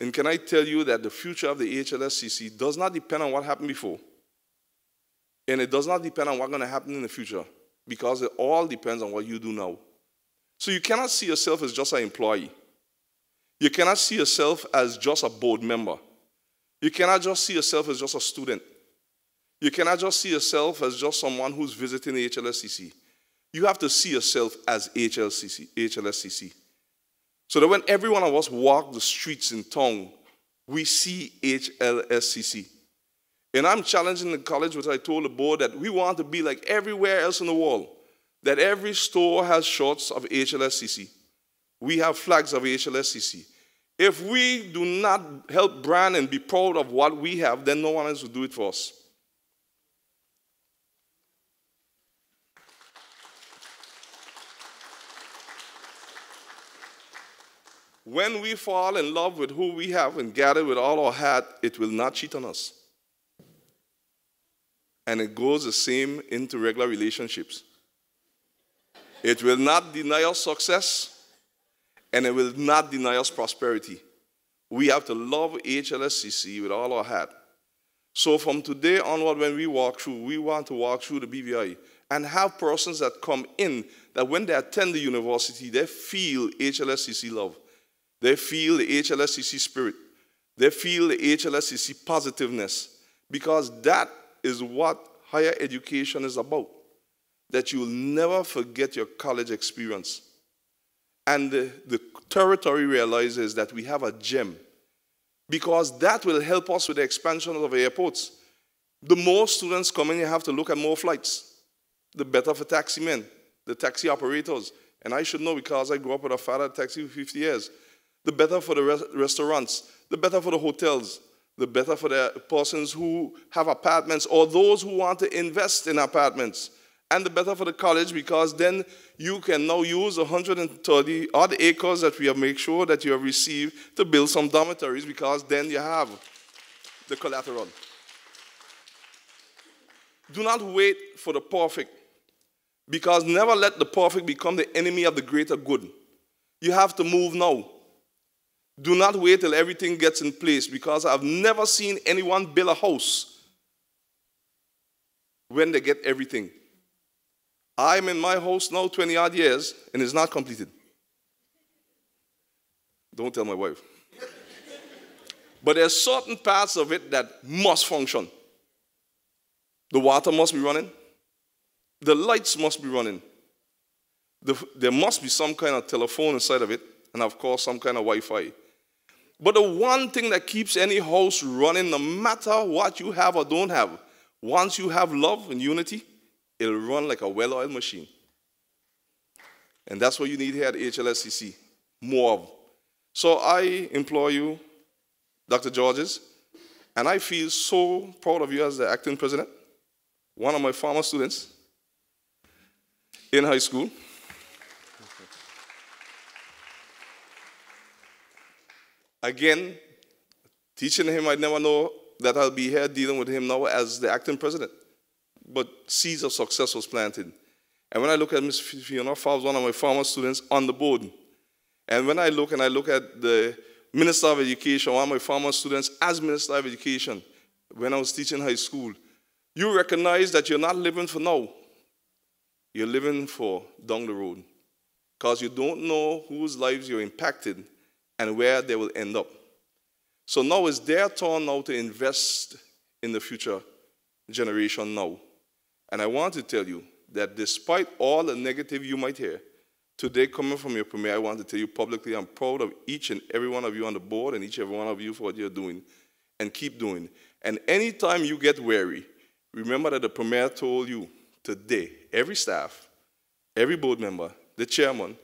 And can I tell you that the future of the HLSCC does not depend on what happened before? And it does not depend on what's going to happen in the future because it all depends on what you do now. So you cannot see yourself as just an employee. You cannot see yourself as just a board member. You cannot just see yourself as just a student. You cannot just see yourself as just someone who's visiting the HLSCC. You have to see yourself as HLCC, HLSCC. So that when every one of us walk the streets in town, we see HLSCC. And I'm challenging the college, which I told the board that we want to be like everywhere else in the world, that every store has shorts of HLSCC. We have flags of HLSCC. If we do not help brand and be proud of what we have, then no one else will do it for us. When we fall in love with who we have and gather with all our heart, it will not cheat on us. And it goes the same into regular relationships. It will not deny us success, and it will not deny us prosperity. We have to love HLSCC with all our heart. So from today onward, when we walk through, we want to walk through the BVI and have persons that come in that when they attend the university, they feel HLSCC love. They feel the HLSCC spirit. They feel the HLSCC positiveness because that is what higher education is about. That you'll never forget your college experience. And the, the territory realizes that we have a gem because that will help us with the expansion of airports. The more students come in, you have to look at more flights. The better for taxi men, the taxi operators. And I should know because I grew up with a father taxi for 50 years the better for the res- restaurants, the better for the hotels, the better for the persons who have apartments or those who want to invest in apartments. And the better for the college because then you can now use 130 odd acres that we have made sure that you have received to build some dormitories because then you have the collateral. Do not wait for the perfect because never let the perfect become the enemy of the greater good. You have to move now. Do not wait till everything gets in place because I've never seen anyone build a house when they get everything. I'm in my house now 20 odd years and it's not completed. Don't tell my wife. but there's certain parts of it that must function. The water must be running. The lights must be running. The, there must be some kind of telephone inside of it, and of course, some kind of Wi Fi. But the one thing that keeps any house running, no matter what you have or don't have, once you have love and unity, it'll run like a well oiled machine. And that's what you need here at HLSCC more of. So I implore you, Dr. Georges, and I feel so proud of you as the acting president, one of my former students in high school. Again, teaching him, I never know that I'll be here dealing with him now as the acting president. But seeds of success was planted. And when I look at Ms. Fiona Fobbs, one of my former students, on the board, and when I look and I look at the Minister of Education, one of my former students as Minister of Education, when I was teaching high school, you recognize that you're not living for now. You're living for down the road. because you don't know whose lives you're impacted and where they will end up. So now it's their turn now to invest in the future generation now. And I want to tell you that despite all the negative you might hear, today coming from your premier, I want to tell you publicly I'm proud of each and every one of you on the board and each and every one of you for what you're doing and keep doing. And anytime you get weary, remember that the premier told you today, every staff, every board member, the chairman,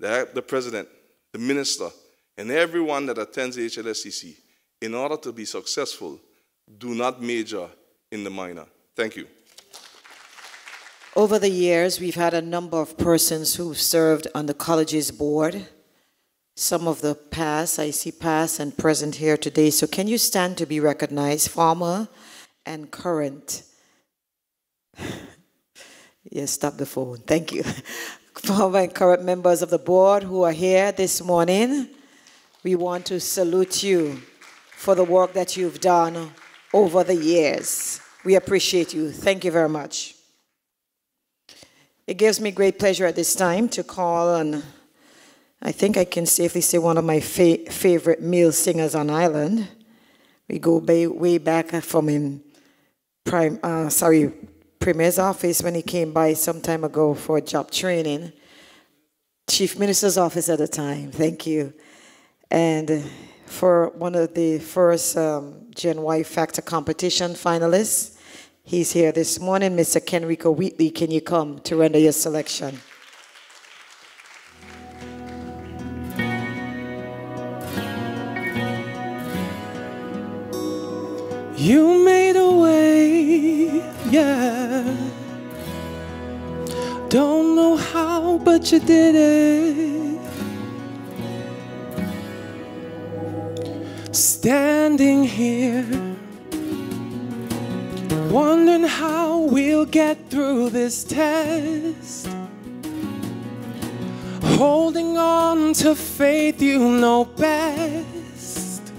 the, the president, the minister, and everyone that attends the HLSCC, in order to be successful, do not major in the minor. Thank you. Over the years, we've had a number of persons who've served on the college's board. Some of the past, I see past and present here today. So can you stand to be recognized, former and current? yes, stop the phone. Thank you. Former and current members of the board who are here this morning, we want to salute you for the work that you've done over the years. We appreciate you. Thank you very much. It gives me great pleasure at this time to call on, I think I can safely say, one of my fa favorite male singers on island. We go way, way back from in prime, uh, sorry, Premier's office when he came by some time ago for job training. Chief Minister's office at the time, thank you. And for one of the first um, Gen Y Factor competition finalists. He's here this morning. Mr. Kenrico Wheatley, can you come to render your selection? You made a way, yeah. Don't know how, but you did it. Standing here, wondering how we'll get through this test. Holding on to faith you know best.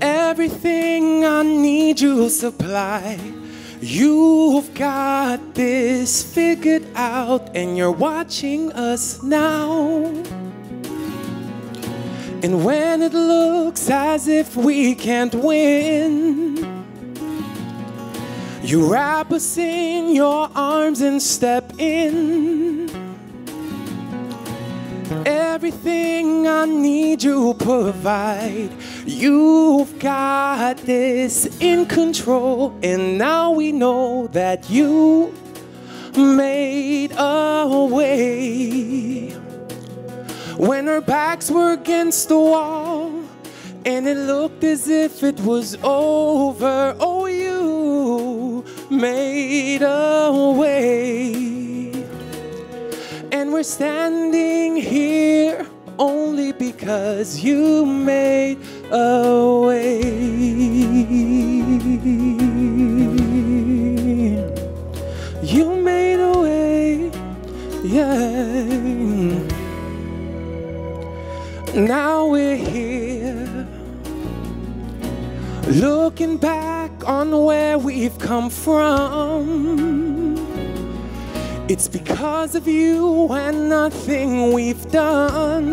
Everything I need you supply. You've got this figured out, and you're watching us now. And when it looks as if we can't win, you wrap us in your arms and step in. Everything I need you provide. You've got this in control, and now we know that you made a way when our backs were against the wall and it looked as if it was over. Oh, you made a way, and we're standing here only because you made a way. You made a way, yeah. Now we're here, looking back on where we've come from. It's because of you and nothing we've done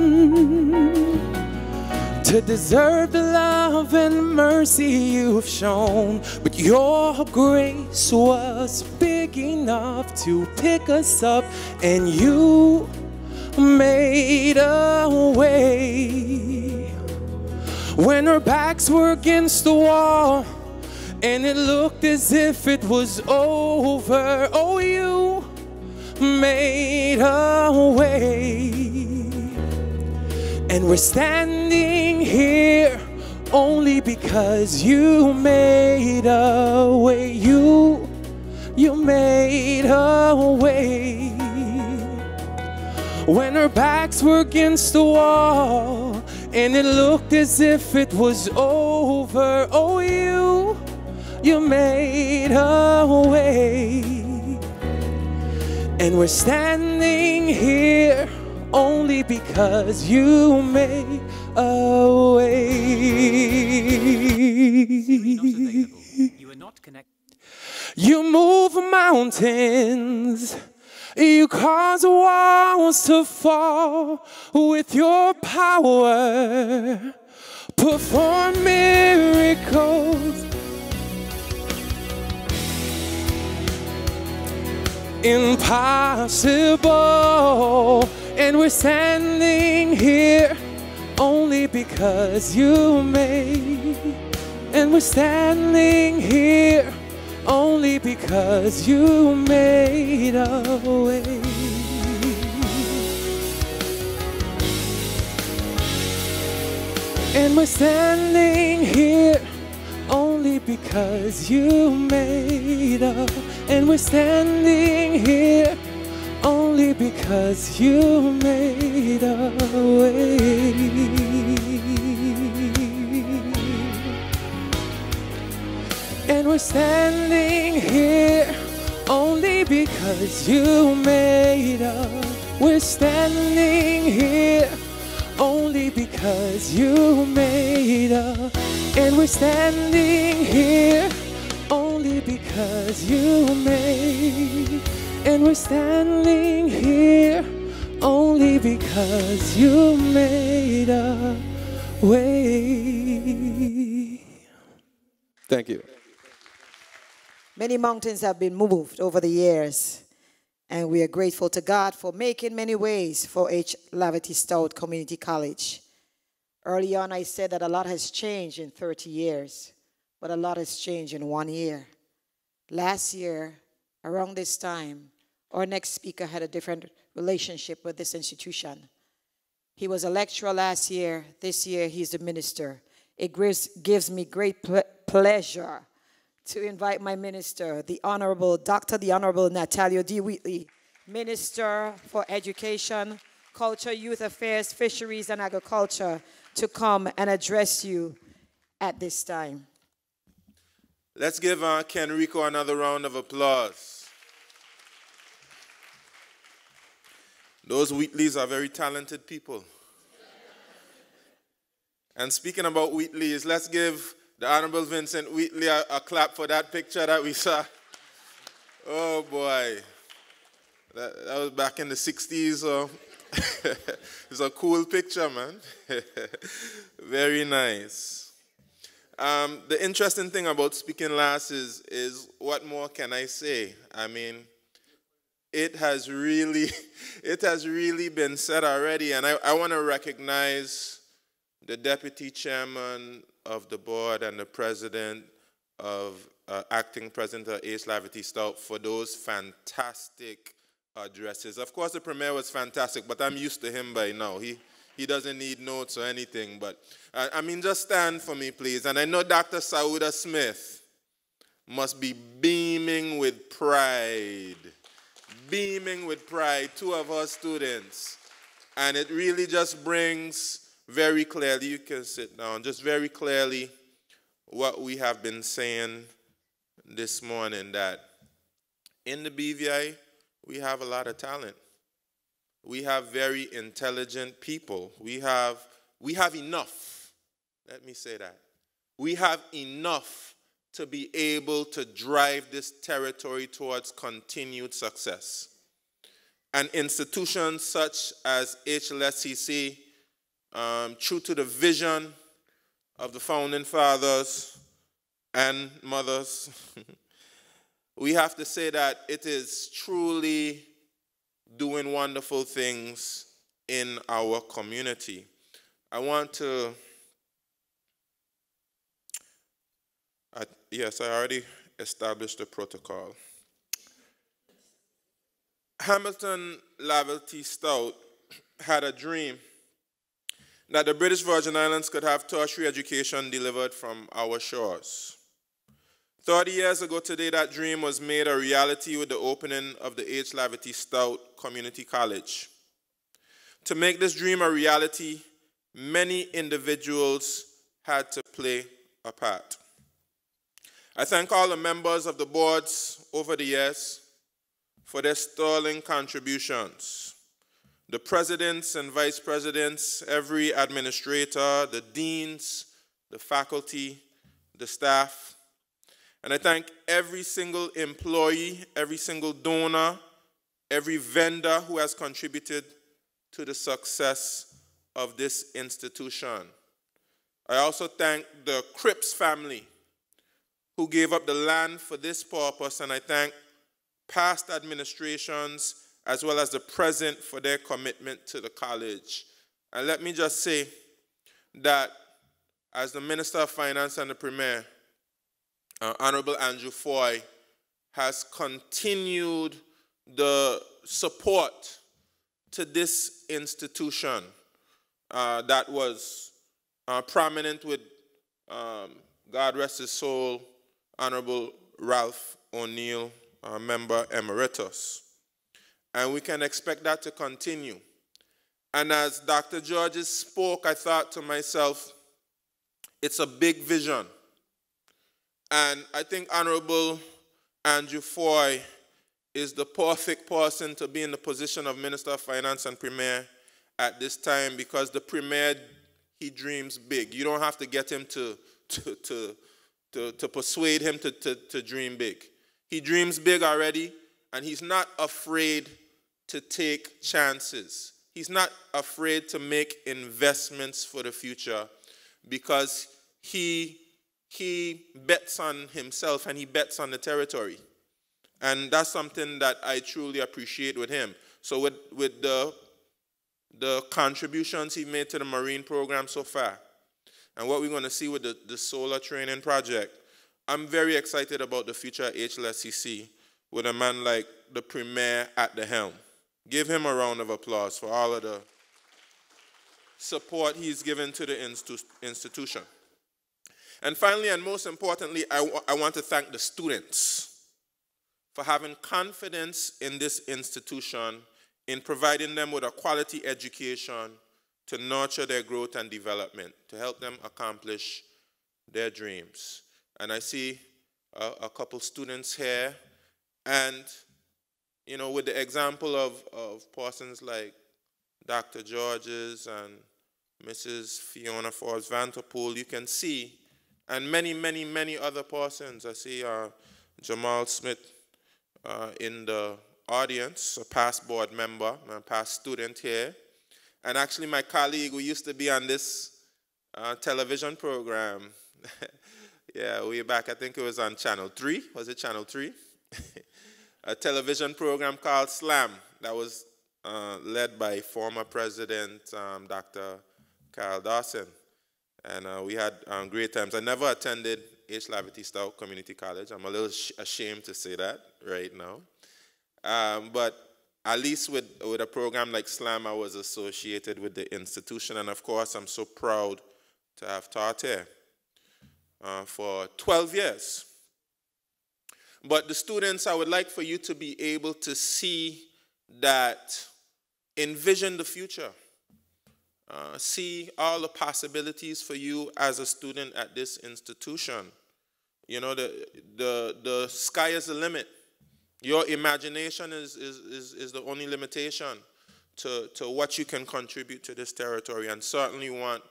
to deserve the love and mercy you've shown. But your grace was big enough to pick us up, and you made a way when our backs were against the wall and it looked as if it was over. Oh, you made a way, and we're standing here only because you made a way. You, you made a way when our backs were against the wall and it looked as if it was over. Oh, you, you made a way. And we're standing here only because you made a way. You move mountains You cause walls to fall with your power. Perform miracles. Impossible. And we're standing here only because you made. And we're standing here only because you made a way. And we're standing here only because you made a and we're standing here only because you made a way. And we're standing here only because you made us. We're standing here only because you made us. And we're standing here only because you made. And we're standing here only because you made a way. Thank you. Many mountains have been moved over the years, and we are grateful to God for making many ways for H. Lavity Stoutt Community College. Early on, I said that a lot has changed in 30 years, but a lot has changed in one year. Last year, around this time, our next speaker had a different relationship with this institution. He was a lecturer last year. This year, he's a minister. It gives, gives me great ple pleasure to invite my minister, the Honorable Dr. the Honorable Natalio D. Wheatley, Minister for Education, Culture, Youth Affairs, Fisheries, and Agriculture, to come and address you at this time. Let's give uh, Kenrico another round of applause. Those Wheatleys are very talented people. And speaking about Wheatleys, let's give the Honorable Vincent Wheatley a, a, clap for that picture that we saw. Oh boy. That, that was back in the 60s. So it's a cool picture, man. Very nice. Um, the interesting thing about speaking last is, is what more can I say? I mean, it has really, it has really been said already, and I, I want to recognize the deputy chairman of the board and the president of uh, acting president of H. Lavity Stoutt for those fantastic addresses. Of course, the premier was fantastic, but I'm used to him by now. He, he doesn't need notes or anything, but uh, I mean, just stand for me, please. And I know Dr. Sauda Smith must be beaming with pride, beaming with pride, two of our students. And it really just brings very clearly, you can sit down, just very clearly what we have been saying this morning that in the BVI, we have a lot of talent. We have very intelligent people. We have, we have enough. Let me say that. We have enough to be able to drive this territory towards continued success. And institutions such as HLSCC um, true to the vision of the founding fathers and mothers, we have to say that it is truly doing wonderful things in our community. I want to, I, yes, I already established the protocol. Hamilton Lavity Stoutt had a dream that the British Virgin Islands could have tertiary education delivered from our shores. 30 years ago today, that dream was made a reality with the opening of the H. Lavity Stoutt Community College. To make this dream a reality, many individuals had to play a part. I thank all the members of the boards over the years for their sterling contributions the presidents and vice presidents, every administrator, the deans, the faculty, the staff. And I thank every single employee, every single donor, every vendor who has contributed to the success of this institution. I also thank the Cripps family who gave up the land for this purpose, and I thank past administrations as well as the present for their commitment to the college. And let me just say that as the Minister of Finance and the Premier, uh, Honorable Andrew Fahie has continued the support to this institution uh, that was uh, prominent with, um, God rest his soul, Honorable Ralph O'Neal, member emeritus. And we can expect that to continue. And as Dr. Georges spoke, I thought to myself, it's a big vision. And I think Honorable Andrew Fahie is the perfect person to be in the position of Minister of Finance and Premier at this time because the Premier, he dreams big. You don't have to get him to, to, to, to, to persuade him to, to, to dream big. He dreams big already, and he's not afraid to take chances. He's not afraid to make investments for the future because he, he bets on himself and he bets on the territory. And that's something that I truly appreciate with him. So, with, with the, the contributions he made to the Marine program so far, and what we're going to see with the, the solar training project, I'm very excited about the future HLSCC with a man like the Premier at the helm. Give him a round of applause for all of the support he's given to the institu institution. And finally, and most importantly, I, I want to thank the students for having confidence in this institution in providing them with a quality education to nurture their growth and development, to help them accomplish their dreams. And I see a, a couple students here, and you know, with the example of, of persons like Dr. Georges and Mrs. Fiona Forbes Vanterpool, you can see, and many, many, many other persons. I see uh, Jamal Smith uh, in the audience, a past board member, a past student here. And actually, my colleague who used to be on this uh, television program, yeah, way back, I think it was on Channel 3. Was it Channel 3? a television program called Slam that was uh, led by former President um, Dr. Carl Dawson. And uh, we had um, great times. I never attended H. Lavity Stoutt Community College. I'm a little ashamed to say that right now. Um, but at least with, with a program like SLAM, I was associated with the institution. And of course, I'm so proud to have taught here uh, for 12 years. But the students, I would like for you to be able to see that, envision the future. Uh, see all the possibilities for you as a student at this institution. You know, the, the, the sky is the limit. Your imagination is, is, is, is the only limitation to, to what you can contribute to this territory, and certainly want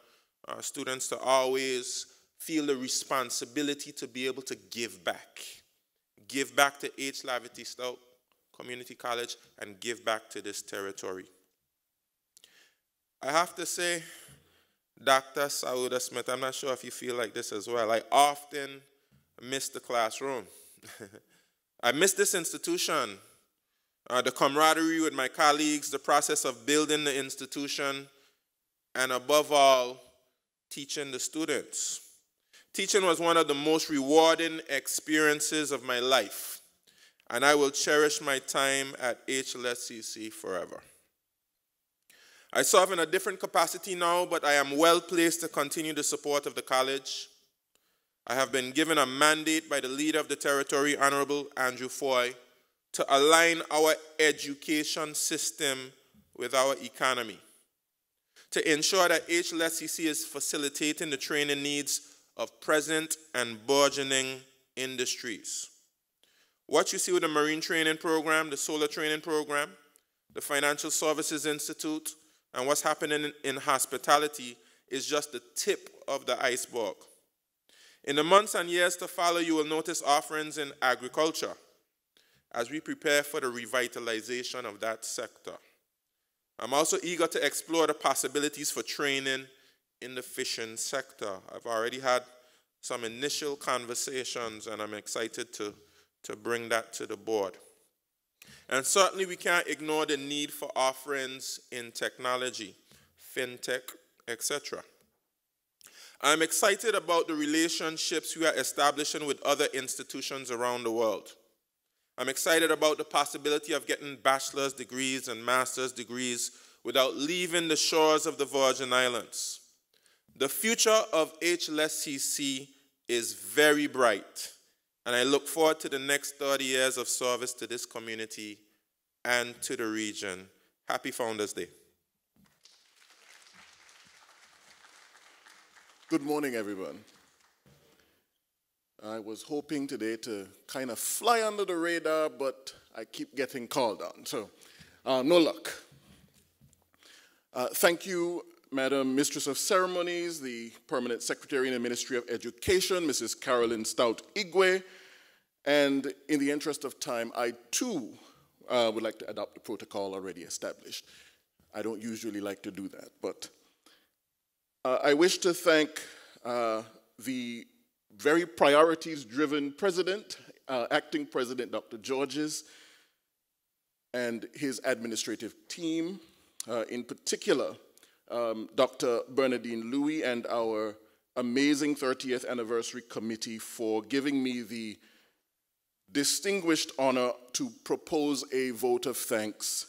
uh, students to always feel the responsibility to be able to give back. Give back to H. Lavity Stoutt Community College and give back to this territory. I have to say, Dr. Sauda Smith, I'm not sure if you feel like this as well. I often miss the classroom. I miss this institution, uh, the camaraderie with my colleagues, the process of building the institution, and above all, teaching the students. Teaching was one of the most rewarding experiences of my life, and I will cherish my time at HLSCC forever. I serve in a different capacity now, but I am well placed to continue the support of the college I have been given a mandate by the leader of the territory, Honorable Andrew Fahie, to align our education system with our economy, to ensure that HLSCC is facilitating the training needs of present and burgeoning industries. What you see with the Marine Training Program, the Solar Training Program, the Financial Services Institute, and what's happening in hospitality is just the tip of the iceberg. In the months and years to follow, you will notice offerings in agriculture, as we prepare for the revitalization of that sector. I'm also eager to explore the possibilities for training in the fishing sector. I've already had some initial conversations, and I'm excited to, to bring that to the board. And certainly, we can't ignore the need for offerings in technology, fintech, etc. I'm excited about the relationships we are establishing with other institutions around the world. I'm excited about the possibility of getting bachelor's degrees and master's degrees without leaving the shores of the Virgin Islands. The future of HLSCC is very bright, and I look forward to the next 30 years of service to this community and to the region. Happy Founders Day. Good morning, everyone. I was hoping today to kind of fly under the radar, but I keep getting called on, so uh, no luck. Uh, thank you, Madam Mistress of Ceremonies, the Permanent Secretary in the Ministry of Education, Mrs. Carolyn Stoutt Igwe, and in the interest of time, I too uh, would like to adopt the protocol already established. I don't usually like to do that, but uh, I wish to thank uh, the very priorities driven president, uh, acting president Dr. Georges, and his administrative team, uh, in particular, um, Dr. Bernadine Louis and our amazing 30th anniversary committee for giving me the distinguished honor to propose a vote of thanks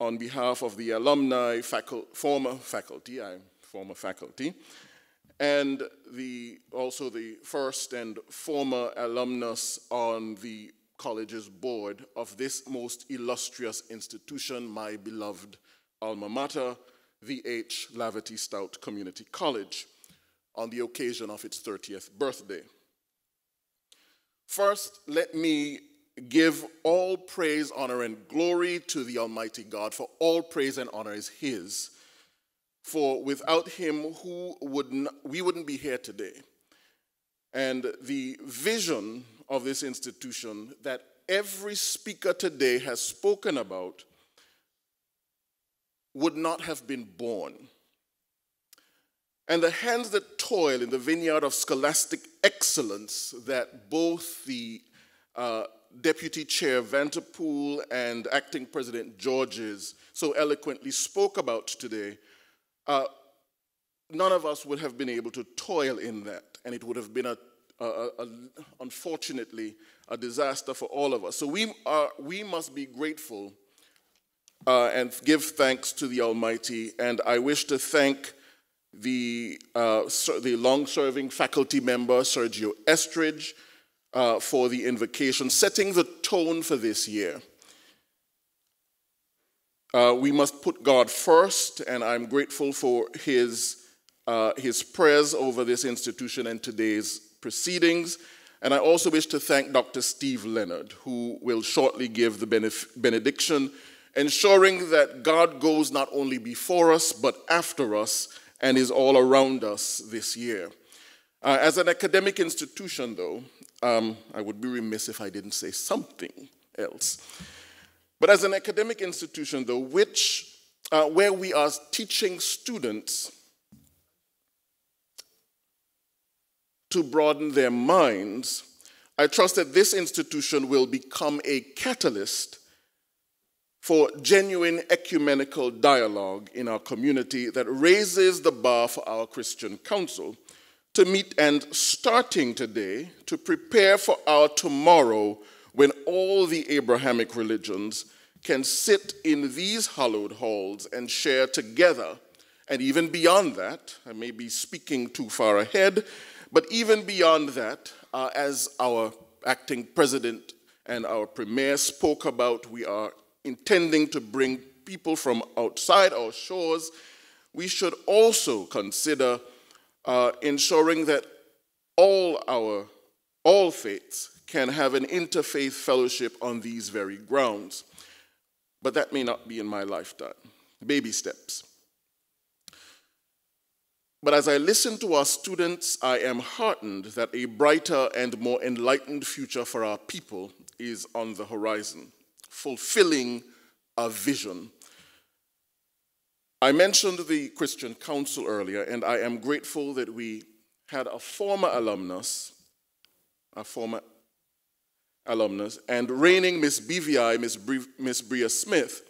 on behalf of the alumni, former faculty, I'm former faculty, and the, also the first and former alumnus on the college's board of this most illustrious institution, my beloved alma mater, the H. Lavity Stoutt Community College, on the occasion of its 30th birthday. First, let me give all praise, honor, and glory to the Almighty God, for all praise and honor is His. For without him, who would we wouldn't be here today. And the vision of this institution that every speaker today has spoken about would not have been born. And the hands that toil in the vineyard of scholastic excellence that both the uh, Deputy Chair Vanterpool and Acting President Georges so eloquently spoke about today uh, none of us would have been able to toil in that, and it would have been, a, a, a, unfortunately, a disaster for all of us. So we, are, we must be grateful uh, and give thanks to the Almighty, and I wish to thank the, uh, the long-serving faculty member, Sergio Estridge, uh, for the invocation, setting the tone for this year. Uh, we must put God first, and I'm grateful for his, uh, his prayers over this institution and today's proceedings. And I also wish to thank Dr. Steve Leonard, who will shortly give the benediction, ensuring that God goes not only before us, but after us and is all around us this year. Uh, as an academic institution, though, um, I would be remiss if I didn't say something else. But as an academic institution, though, which, uh, where we are teaching students to broaden their minds, I trust that this institution will become a catalyst for genuine ecumenical dialogue in our community that raises the bar for our Christian Council to meet and starting today to prepare for our tomorrow when all the Abrahamic religions can sit in these hallowed halls and share together. And even beyond that, I may be speaking too far ahead, but even beyond that, uh, as our acting president and our premier spoke about, we are intending to bring people from outside our shores. We should also consider uh, ensuring that all our all faiths can have an interfaith fellowship on these very grounds. But that may not be in my lifetime. Baby steps. But as I listen to our students, I am heartened that a brighter and more enlightened future for our people is on the horizon, fulfilling a vision. I mentioned the Christian Council earlier, and I am grateful that we had a former alumnus, a former alumnus, and reigning Miss BVI, Miss, Miss Bria Smith,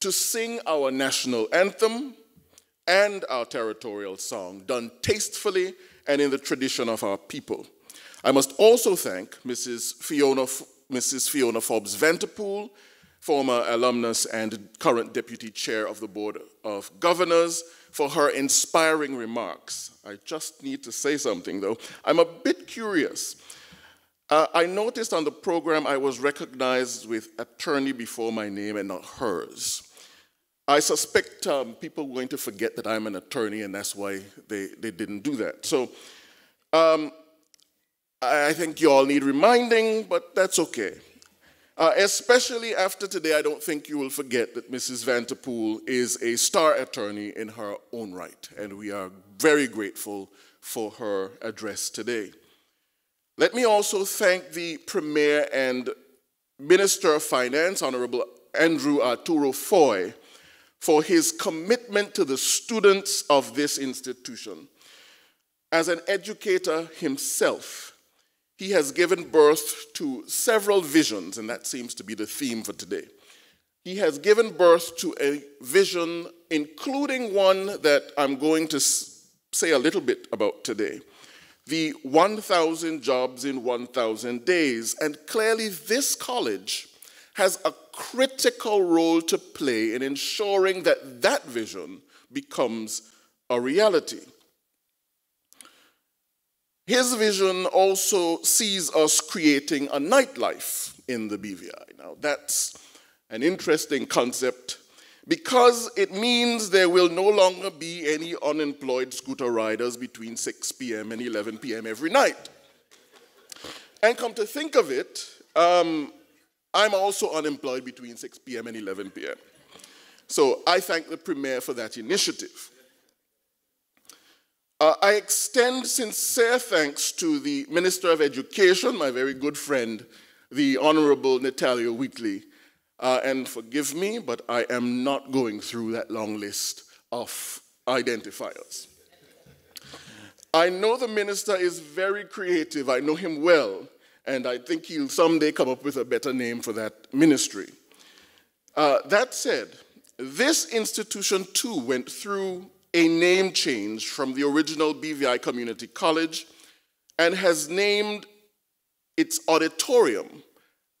to sing our national anthem and our territorial song, done tastefully and in the tradition of our people. I must also thank Mrs. Fiona, Mrs. Fiona Forbes Vanterpool, former alumnus and current deputy chair of the Board of Governors, for her inspiring remarks. I just need to say something though. I'm a bit curious. Uh, I noticed on the program I was recognized with attorney before my name and not hers. I suspect um, people are going to forget that I'm an attorney, and that's why they, they didn't do that. So um, I think you all need reminding, but that's okay. Uh, especially after today, I don't think you will forget that Mrs. Vanterpool is a star attorney in her own right, and we are very grateful for her address today. Let me also thank the Premier and Minister of Finance, Honorable Andrew Arturo Fahie, for his commitment to the students of this institution. As an educator himself, he has given birth to several visions, and that seems to be the theme for today. He has given birth to a vision, including one that I'm going to say a little bit about today the 1,000 jobs in 1,000 days. And clearly, this college has a critical role to play in ensuring that that vision becomes a reality. His vision also sees us creating a nightlife in the BVI. Now, that's an interesting concept because it means there will no longer be any unemployed scooter riders between 6 p.m. and 11 p.m. every night. And come to think of it, um, I'm also unemployed between 6 p.m. and 11 p.m. So I thank the Premier for that initiative. Uh, I extend sincere thanks to the Minister of Education, my very good friend, the Honorable Natalio Wheatley. Uh, and forgive me, but I am not going through that long list of identifiers. I know the minister is very creative, I know him well, and I think he'll someday come up with a better name for that ministry. Uh, that said, this institution too went through a name change from the original BVI Community College and has named its auditorium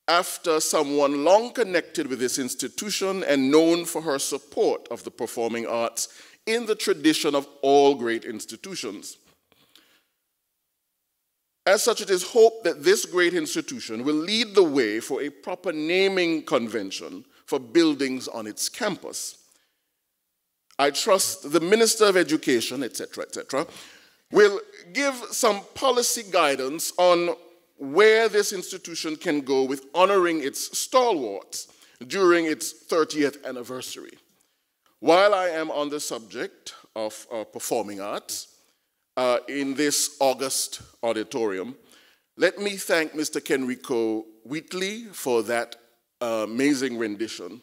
after someone long connected with this institution and known for her support of the performing arts in the tradition of all great institutions. As such, it is hoped that this great institution will lead the way for a proper naming convention for buildings on its campus. I trust the Minister of Education, etc., etc., will give some policy guidance on where this institution can go with honoring its stalwarts during its 30th anniversary. While I am on the subject of uh, performing arts, uh, in this August auditorium. Let me thank Mr. Kenrico Wheatley for that uh, amazing rendition.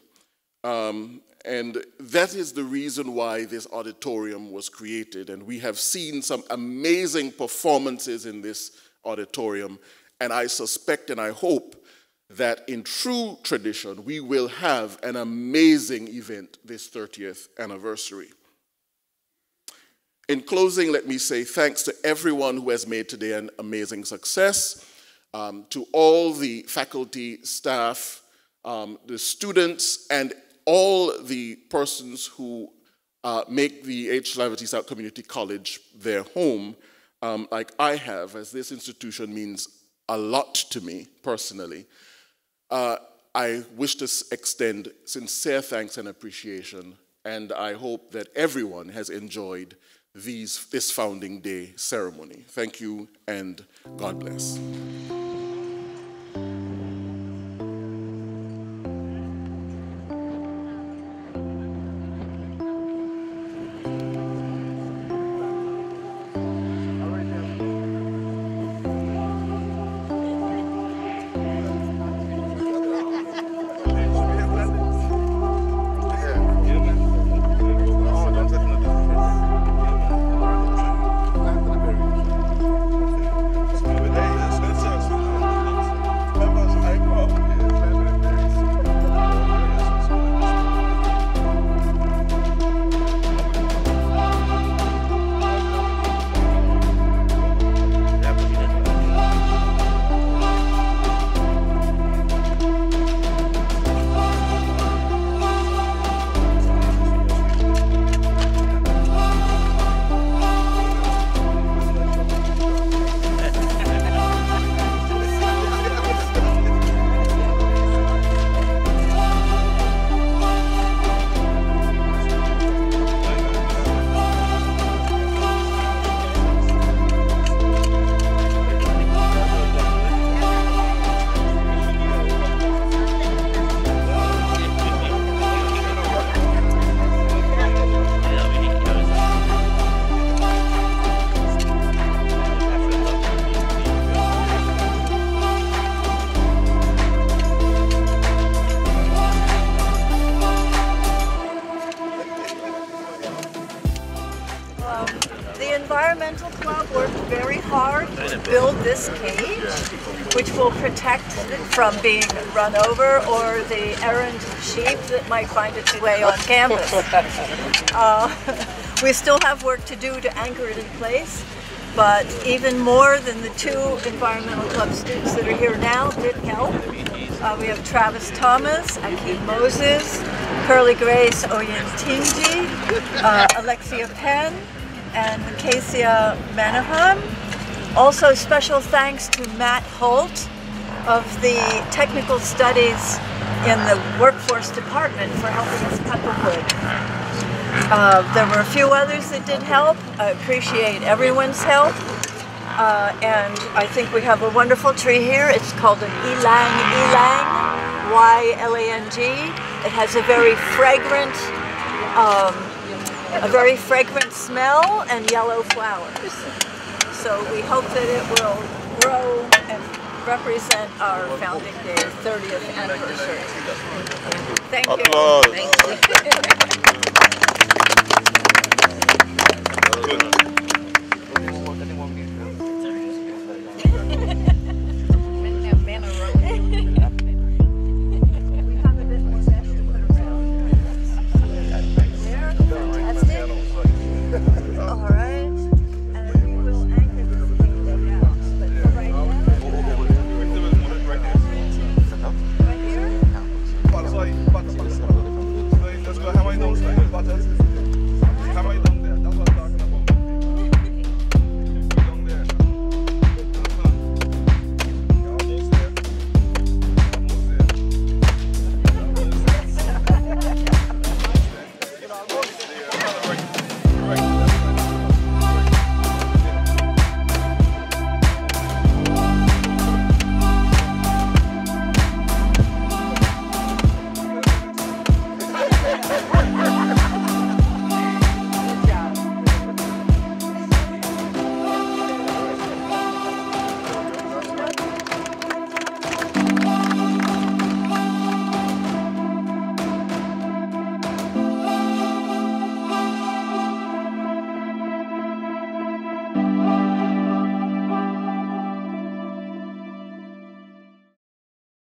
Um, and that is the reason why this auditorium was created. And we have seen some amazing performances in this auditorium. And I suspect and I hope that in true tradition, we will have an amazing event this 30th anniversary. In closing, let me say thanks to everyone who has made today an amazing success, um, to all the faculty, staff, um, the students, and all the persons who uh, make the H. Lavity Stoutt Community College their home, um, like I have, as this institution means a lot to me personally. Uh, I wish to extend sincere thanks and appreciation, and I hope that everyone has enjoyed these, this founding day ceremony. Thank you and God bless. Very hard to build this cage, which will protect it from being run over or the errant sheep that might find its way on campus. Uh, we still have work to do to anchor it in place, but even more than the two environmental club students that are here now did help. Uh, we have Travis Thomas, Akeem Moses, Curly Grace Oyentinji, uh, Alexia Penn, and Cassia Manahan. Also special thanks to Matt Holt of the Technical Studies in the Workforce Department for helping us cut the wood. Uh, there were a few others that did help. I appreciate everyone's help. Uh, and I think we have a wonderful tree here. It's called an ylang ylang, Y-L-A-N-G. It has a very fragrant, um, a very fragrant smell and yellow flowers. So we hope that it will grow and represent our founding day 30th anniversary. Thank you. Applause. Thank you. Good.